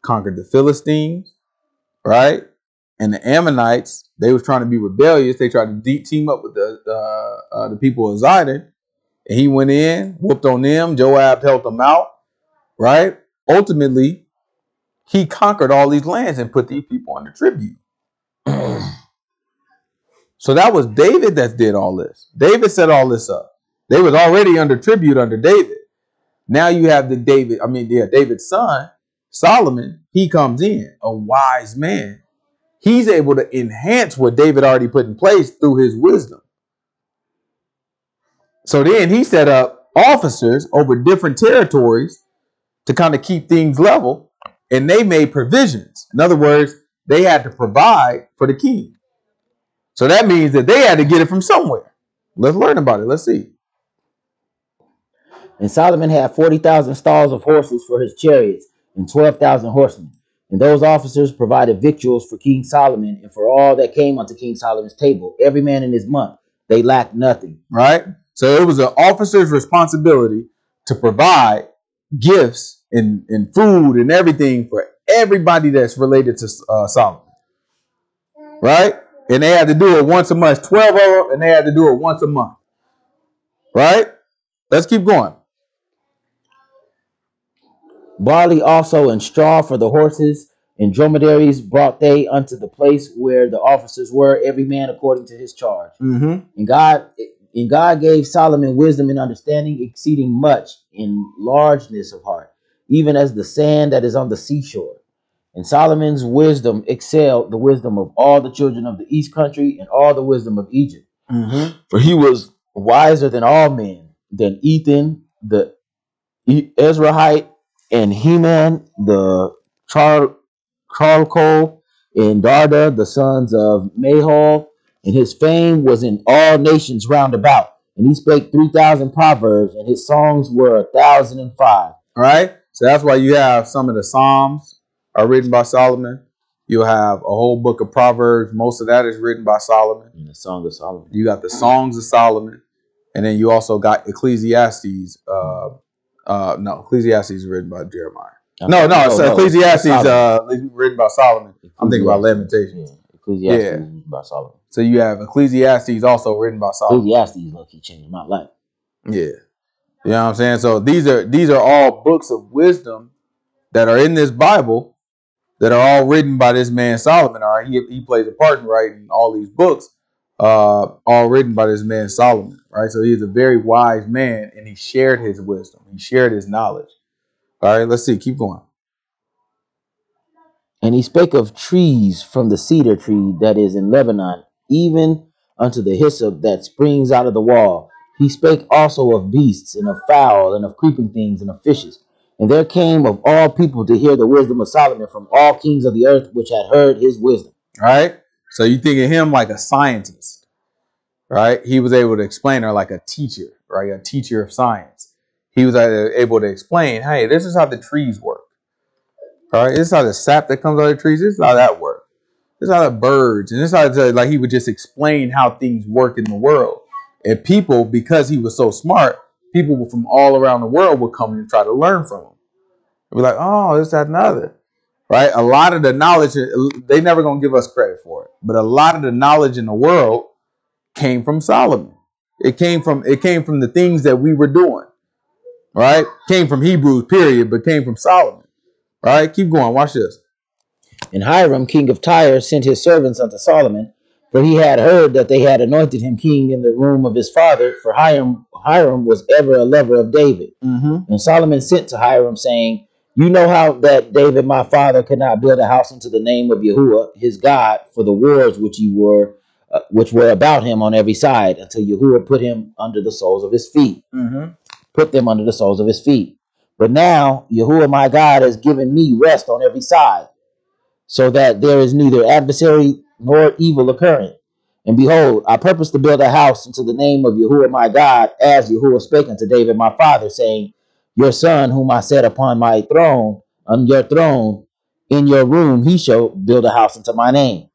conquered the Philistines, right? And the Ammonites, they was trying to be rebellious. They tried to de- team up with the uh, uh, the people of Zidon, and he went in, whooped on them. Joab helped them out, right? Ultimately, he conquered all these lands and put these people under tribute. (clears throat) so that was David that did all this. David set all this up. They was already under tribute under David. Now you have the David, I mean, yeah, David's son, Solomon, he comes in, a wise man. He's able to enhance what David already put in place through his wisdom. So then he set up officers over different territories to kind of keep things level, and they made provisions. In other words, they had to provide for the king. So that means that they had to get it from somewhere. Let's learn about it. Let's see. And Solomon had 40,000 stalls of horses for his chariots and 12,000 horsemen. And those officers provided victuals for King Solomon and for all that came unto King Solomon's table, every man in his month. They lacked nothing. right? So it was an officer's responsibility to provide gifts and, and food and everything for everybody that's related to uh, Solomon, right? And they had to do it once a month, 12 of them, and they had to do it once a month, right? Let's keep going. Barley also and straw for the horses and dromedaries brought they unto the place where the officers were, every man according to his charge. Mm-hmm. And God and God gave Solomon wisdom and understanding exceeding much in largeness of heart, even as the sand that is on the seashore. And Solomon's wisdom excelled the wisdom of all the children of the east country and all the wisdom of Egypt. Mm-hmm. For he was wiser than all men, than Ethan the E- Ezrahite, and Heman the Char Charcoal, and Darda the sons of Mahol, and his fame was in all nations round about. And he spake three thousand proverbs, and his songs were a thousand and five. All right. So that's why you have some of the Psalms are written by Solomon. You have a whole book of Proverbs. Most of that is written by Solomon. And the song of Solomon. You got the Songs of Solomon, and then you also got Ecclesiastes. Uh, uh, no, Ecclesiastes is written by Jeremiah. No, no, it's Ecclesiastes Solomon. uh, written by Solomon. I'm thinking about Lamentations. Yeah, Ecclesiastes Yeah. by Solomon. So you have Ecclesiastes also written by Solomon. Ecclesiastes low key changed my life. Yeah. You know what I'm saying? So these are these are all books of wisdom that are in this Bible that are all written by this man Solomon. All right. He, he plays a part in writing all these books, uh, all written by this man Solomon. Right. So he's a very wise man and he shared his wisdom. He shared his knowledge. All right, let's see. Keep going. And he spake of trees from the cedar tree that is in Lebanon, even unto the hyssop that springs out of the wall. He spake also of beasts, and of fowl, and of creeping things, and of fishes. And there came of all people to hear the wisdom of Solomon from all kings of the earth which had heard his wisdom. Right. So you think of him like a scientist, right? He was able to explain her like a teacher, right? A teacher of science. He was able to explain, hey, this is how the trees work. All right. This is how the sap that comes out of the trees, this is how that works. This is how the birds, and it's, uh, like he would just explain how things work in the world. And people, because he was so smart, people from all around the world would come and try to learn from him. They'd be like, oh, this, that, and other. Right? A lot of the knowledge, they never gonna give us credit for it. But a lot of the knowledge in the world came from Solomon. It came from it came from the things that we were doing. Right? Came from Hebrews, period, but came from Solomon. Right? Keep going. Watch this. And Hiram, king of Tyre, sent his servants unto Solomon, for he had heard that they had anointed him king in the room of his father, for Hiram, Hiram was ever a lover of David. Mm-hmm. And Solomon sent to Hiram, saying, You know how that David my father could not build a house unto the name of Yahuwah his God for the wars which he were, uh, which were about him on every side, until Yahuwah put him under the soles of his feet, Mm-hmm. put them under the soles of his feet. But now Yahuwah my God has given me rest on every side, so that there is neither adversary nor evil occurring. And behold, I purpose to build a house unto the name of Yahuwah my God, as Yahuwah spake unto David my father, saying, Your son, whom I set upon my throne, on your throne, in your room, he shall build a house unto my name.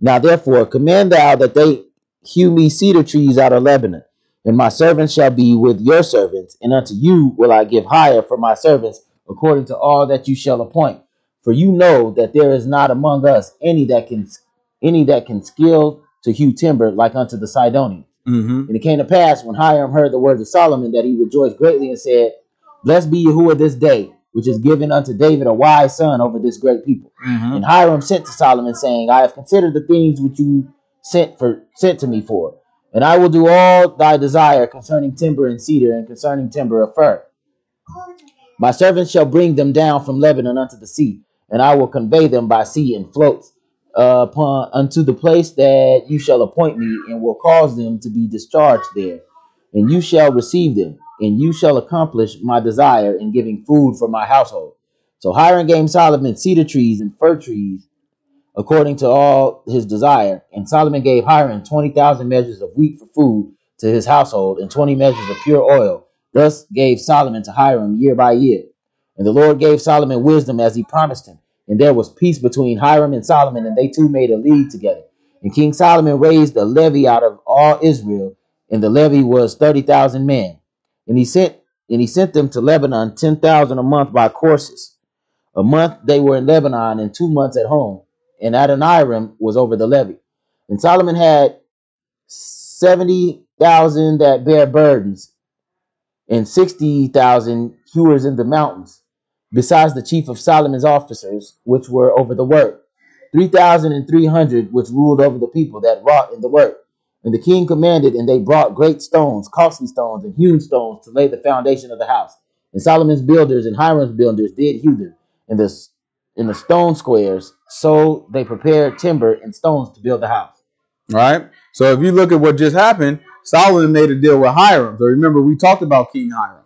Now therefore, command thou that they hew me cedar trees out of Lebanon, and my servants shall be with your servants, and unto you will I give hire for my servants, according to all that you shall appoint. For you know that there is not among us any that can any that can skill to hew timber like unto the Sidonians. Mm-hmm. And it came to pass when Hiram heard the words of Solomon that he rejoiced greatly and said, Blessed be Yahuwah this day, which is given unto David a wise son over this great people. Mm-hmm. And Hiram sent to Solomon, saying, I have considered the things which you sent for sent to me for, and I will do all thy desire concerning timber and cedar, and concerning timber of fir. My servants shall bring them down from Lebanon unto the sea, and I will convey them by sea in floats uh, upon unto the place that you shall appoint me, and will cause them to be discharged there. And you shall receive them, and you shall accomplish my desire in giving food for my household. So Hiram gave Solomon cedar trees and fir trees according to all his desire. And Solomon gave Hiram 20,000 measures of wheat for food to his household and 20 measures of pure oil. Thus gave Solomon to Hiram year by year. And the Lord gave Solomon wisdom as he promised him. And there was peace between Hiram and Solomon, and they two made a league together. And King Solomon raised a levy out of all Israel, and the levy was 30,000 men. And he sent and he sent them to Lebanon 10,000 a month by courses. A month they were in Lebanon, and two months at home and Adoniram was over the levy. And Solomon had 70,000 that bear burdens and 60,000 hewers in the mountains, besides the chief of Solomon's officers, which were over the work. 3,300 which ruled over the people that wrought in the work. And the king commanded, and they brought great stones, costly stones, and hewn stones to lay the foundation of the house. And Solomon's builders and Hiram's builders did hew them. And the in the stone squares, so they prepared timber and stones to build the house. Right? So if you look at what just happened, Solomon made a deal with Hiram. So remember, we talked about King Hiram.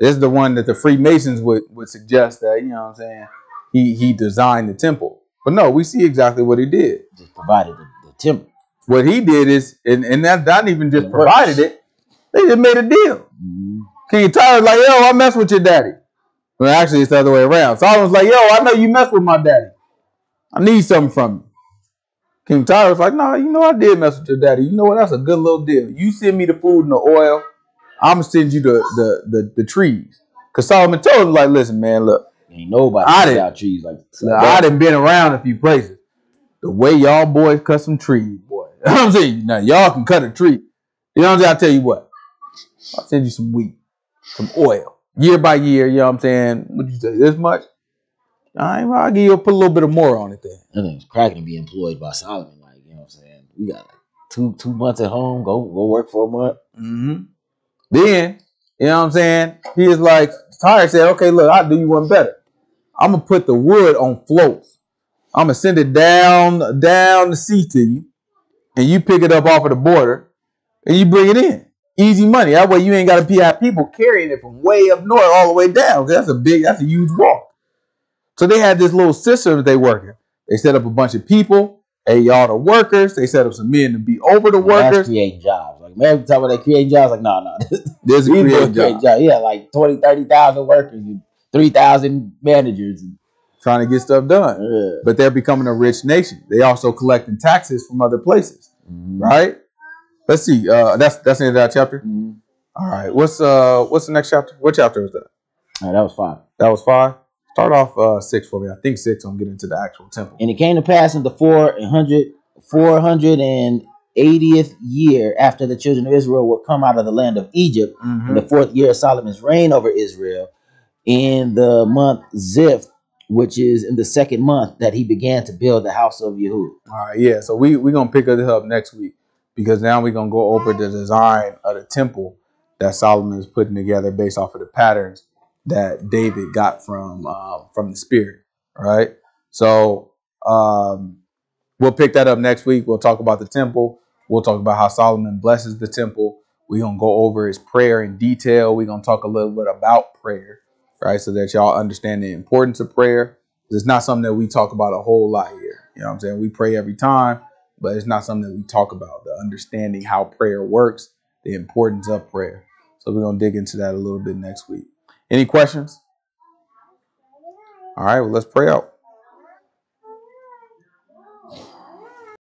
This is the one that the Freemasons would, would suggest that, you know what I'm saying, he, he designed the temple. But no, we see exactly what he did. Just provided the, the timber. What he did is, and, and that not even just provided it, they just made a deal. Mhm. King Tyler's like, yo, I mess with your daddy. Well, actually, it's the other way around. Solomon's like, yo, I know you mess with my daddy. I need something from you. King Tyler's like, nah, you know I did mess with your daddy. You know what? That's a good little deal. You send me the food and the oil. I'm gonna send you the the the, the trees. Cause Solomon told him, like, listen, man, look, Ain't nobody I out trees like look, I done been around a few places. The way y'all boys cut some trees, boy, (laughs) You know I'm saying? Now y'all can cut a tree. You know what I'm saying? I'll tell you what. I'll send you some wheat, some oil. Year by year, you know what I'm saying? Would you say? This much? I ain't, I'll give you put a little bit of more on it then. I think it's cracking to be employed by Solomon. Like, you know what I'm saying? We got like two two months at home, go go work for a month. Mm-hmm. Then, you know what I'm saying? He is like, Tyre said, okay, look, I'll do you one better. I'm gonna put the wood on floats. I'm gonna send it down down the sea to you, and you pick it up off of the border, and you bring it in. Easy money. That way you ain't gotta be have people carrying it from way up north all the way down. That's a big, that's a huge walk. So they had this little system that they working. They set up a bunch of people, hey y'all the workers. They set up some men to be over the That's workers. creating jobs. Like man, every time when they create jobs, like no, no, (laughs) There's a These creative boys job. jobs. Yeah, like 20, 30,000 workers and 3,000 managers. trying to get stuff done. Yeah. But they're becoming a rich nation. They also collecting taxes from other places, Mhm. right? Let's see. Uh, that's that's the end of that chapter. Mhm. All right. What's uh what's the next chapter? What chapter was that? All right, that was fine. That was five. Start off uh six for me. I think six. I'm getting into the actual temple. And it came to pass in the 400, 480th year after the children of Israel were come out of the land of Egypt, in the fourth year of Solomon's reign over Israel, in the month Zif, which is in the second month, that he began to build the house of Yehud. All right. Yeah. So we we're gonna pick this up next week because now we're gonna go over the design of the temple that Solomon is putting together based off of the patterns that David got from um, from the Spirit. Right. So um, we'll pick that up next week. We'll talk about the temple. We'll talk about how Solomon blesses the temple. We're gonna go over his prayer in detail. We're gonna talk a little bit about prayer, right? So that y'all understand the importance of prayer. It's not something that we talk about a whole lot here. You know what I'm saying? We pray every time, but it's not something that we talk about. The understanding how prayer works, the importance of prayer. So we're gonna dig into that a little bit next week. Any questions? All right, well, let's pray out.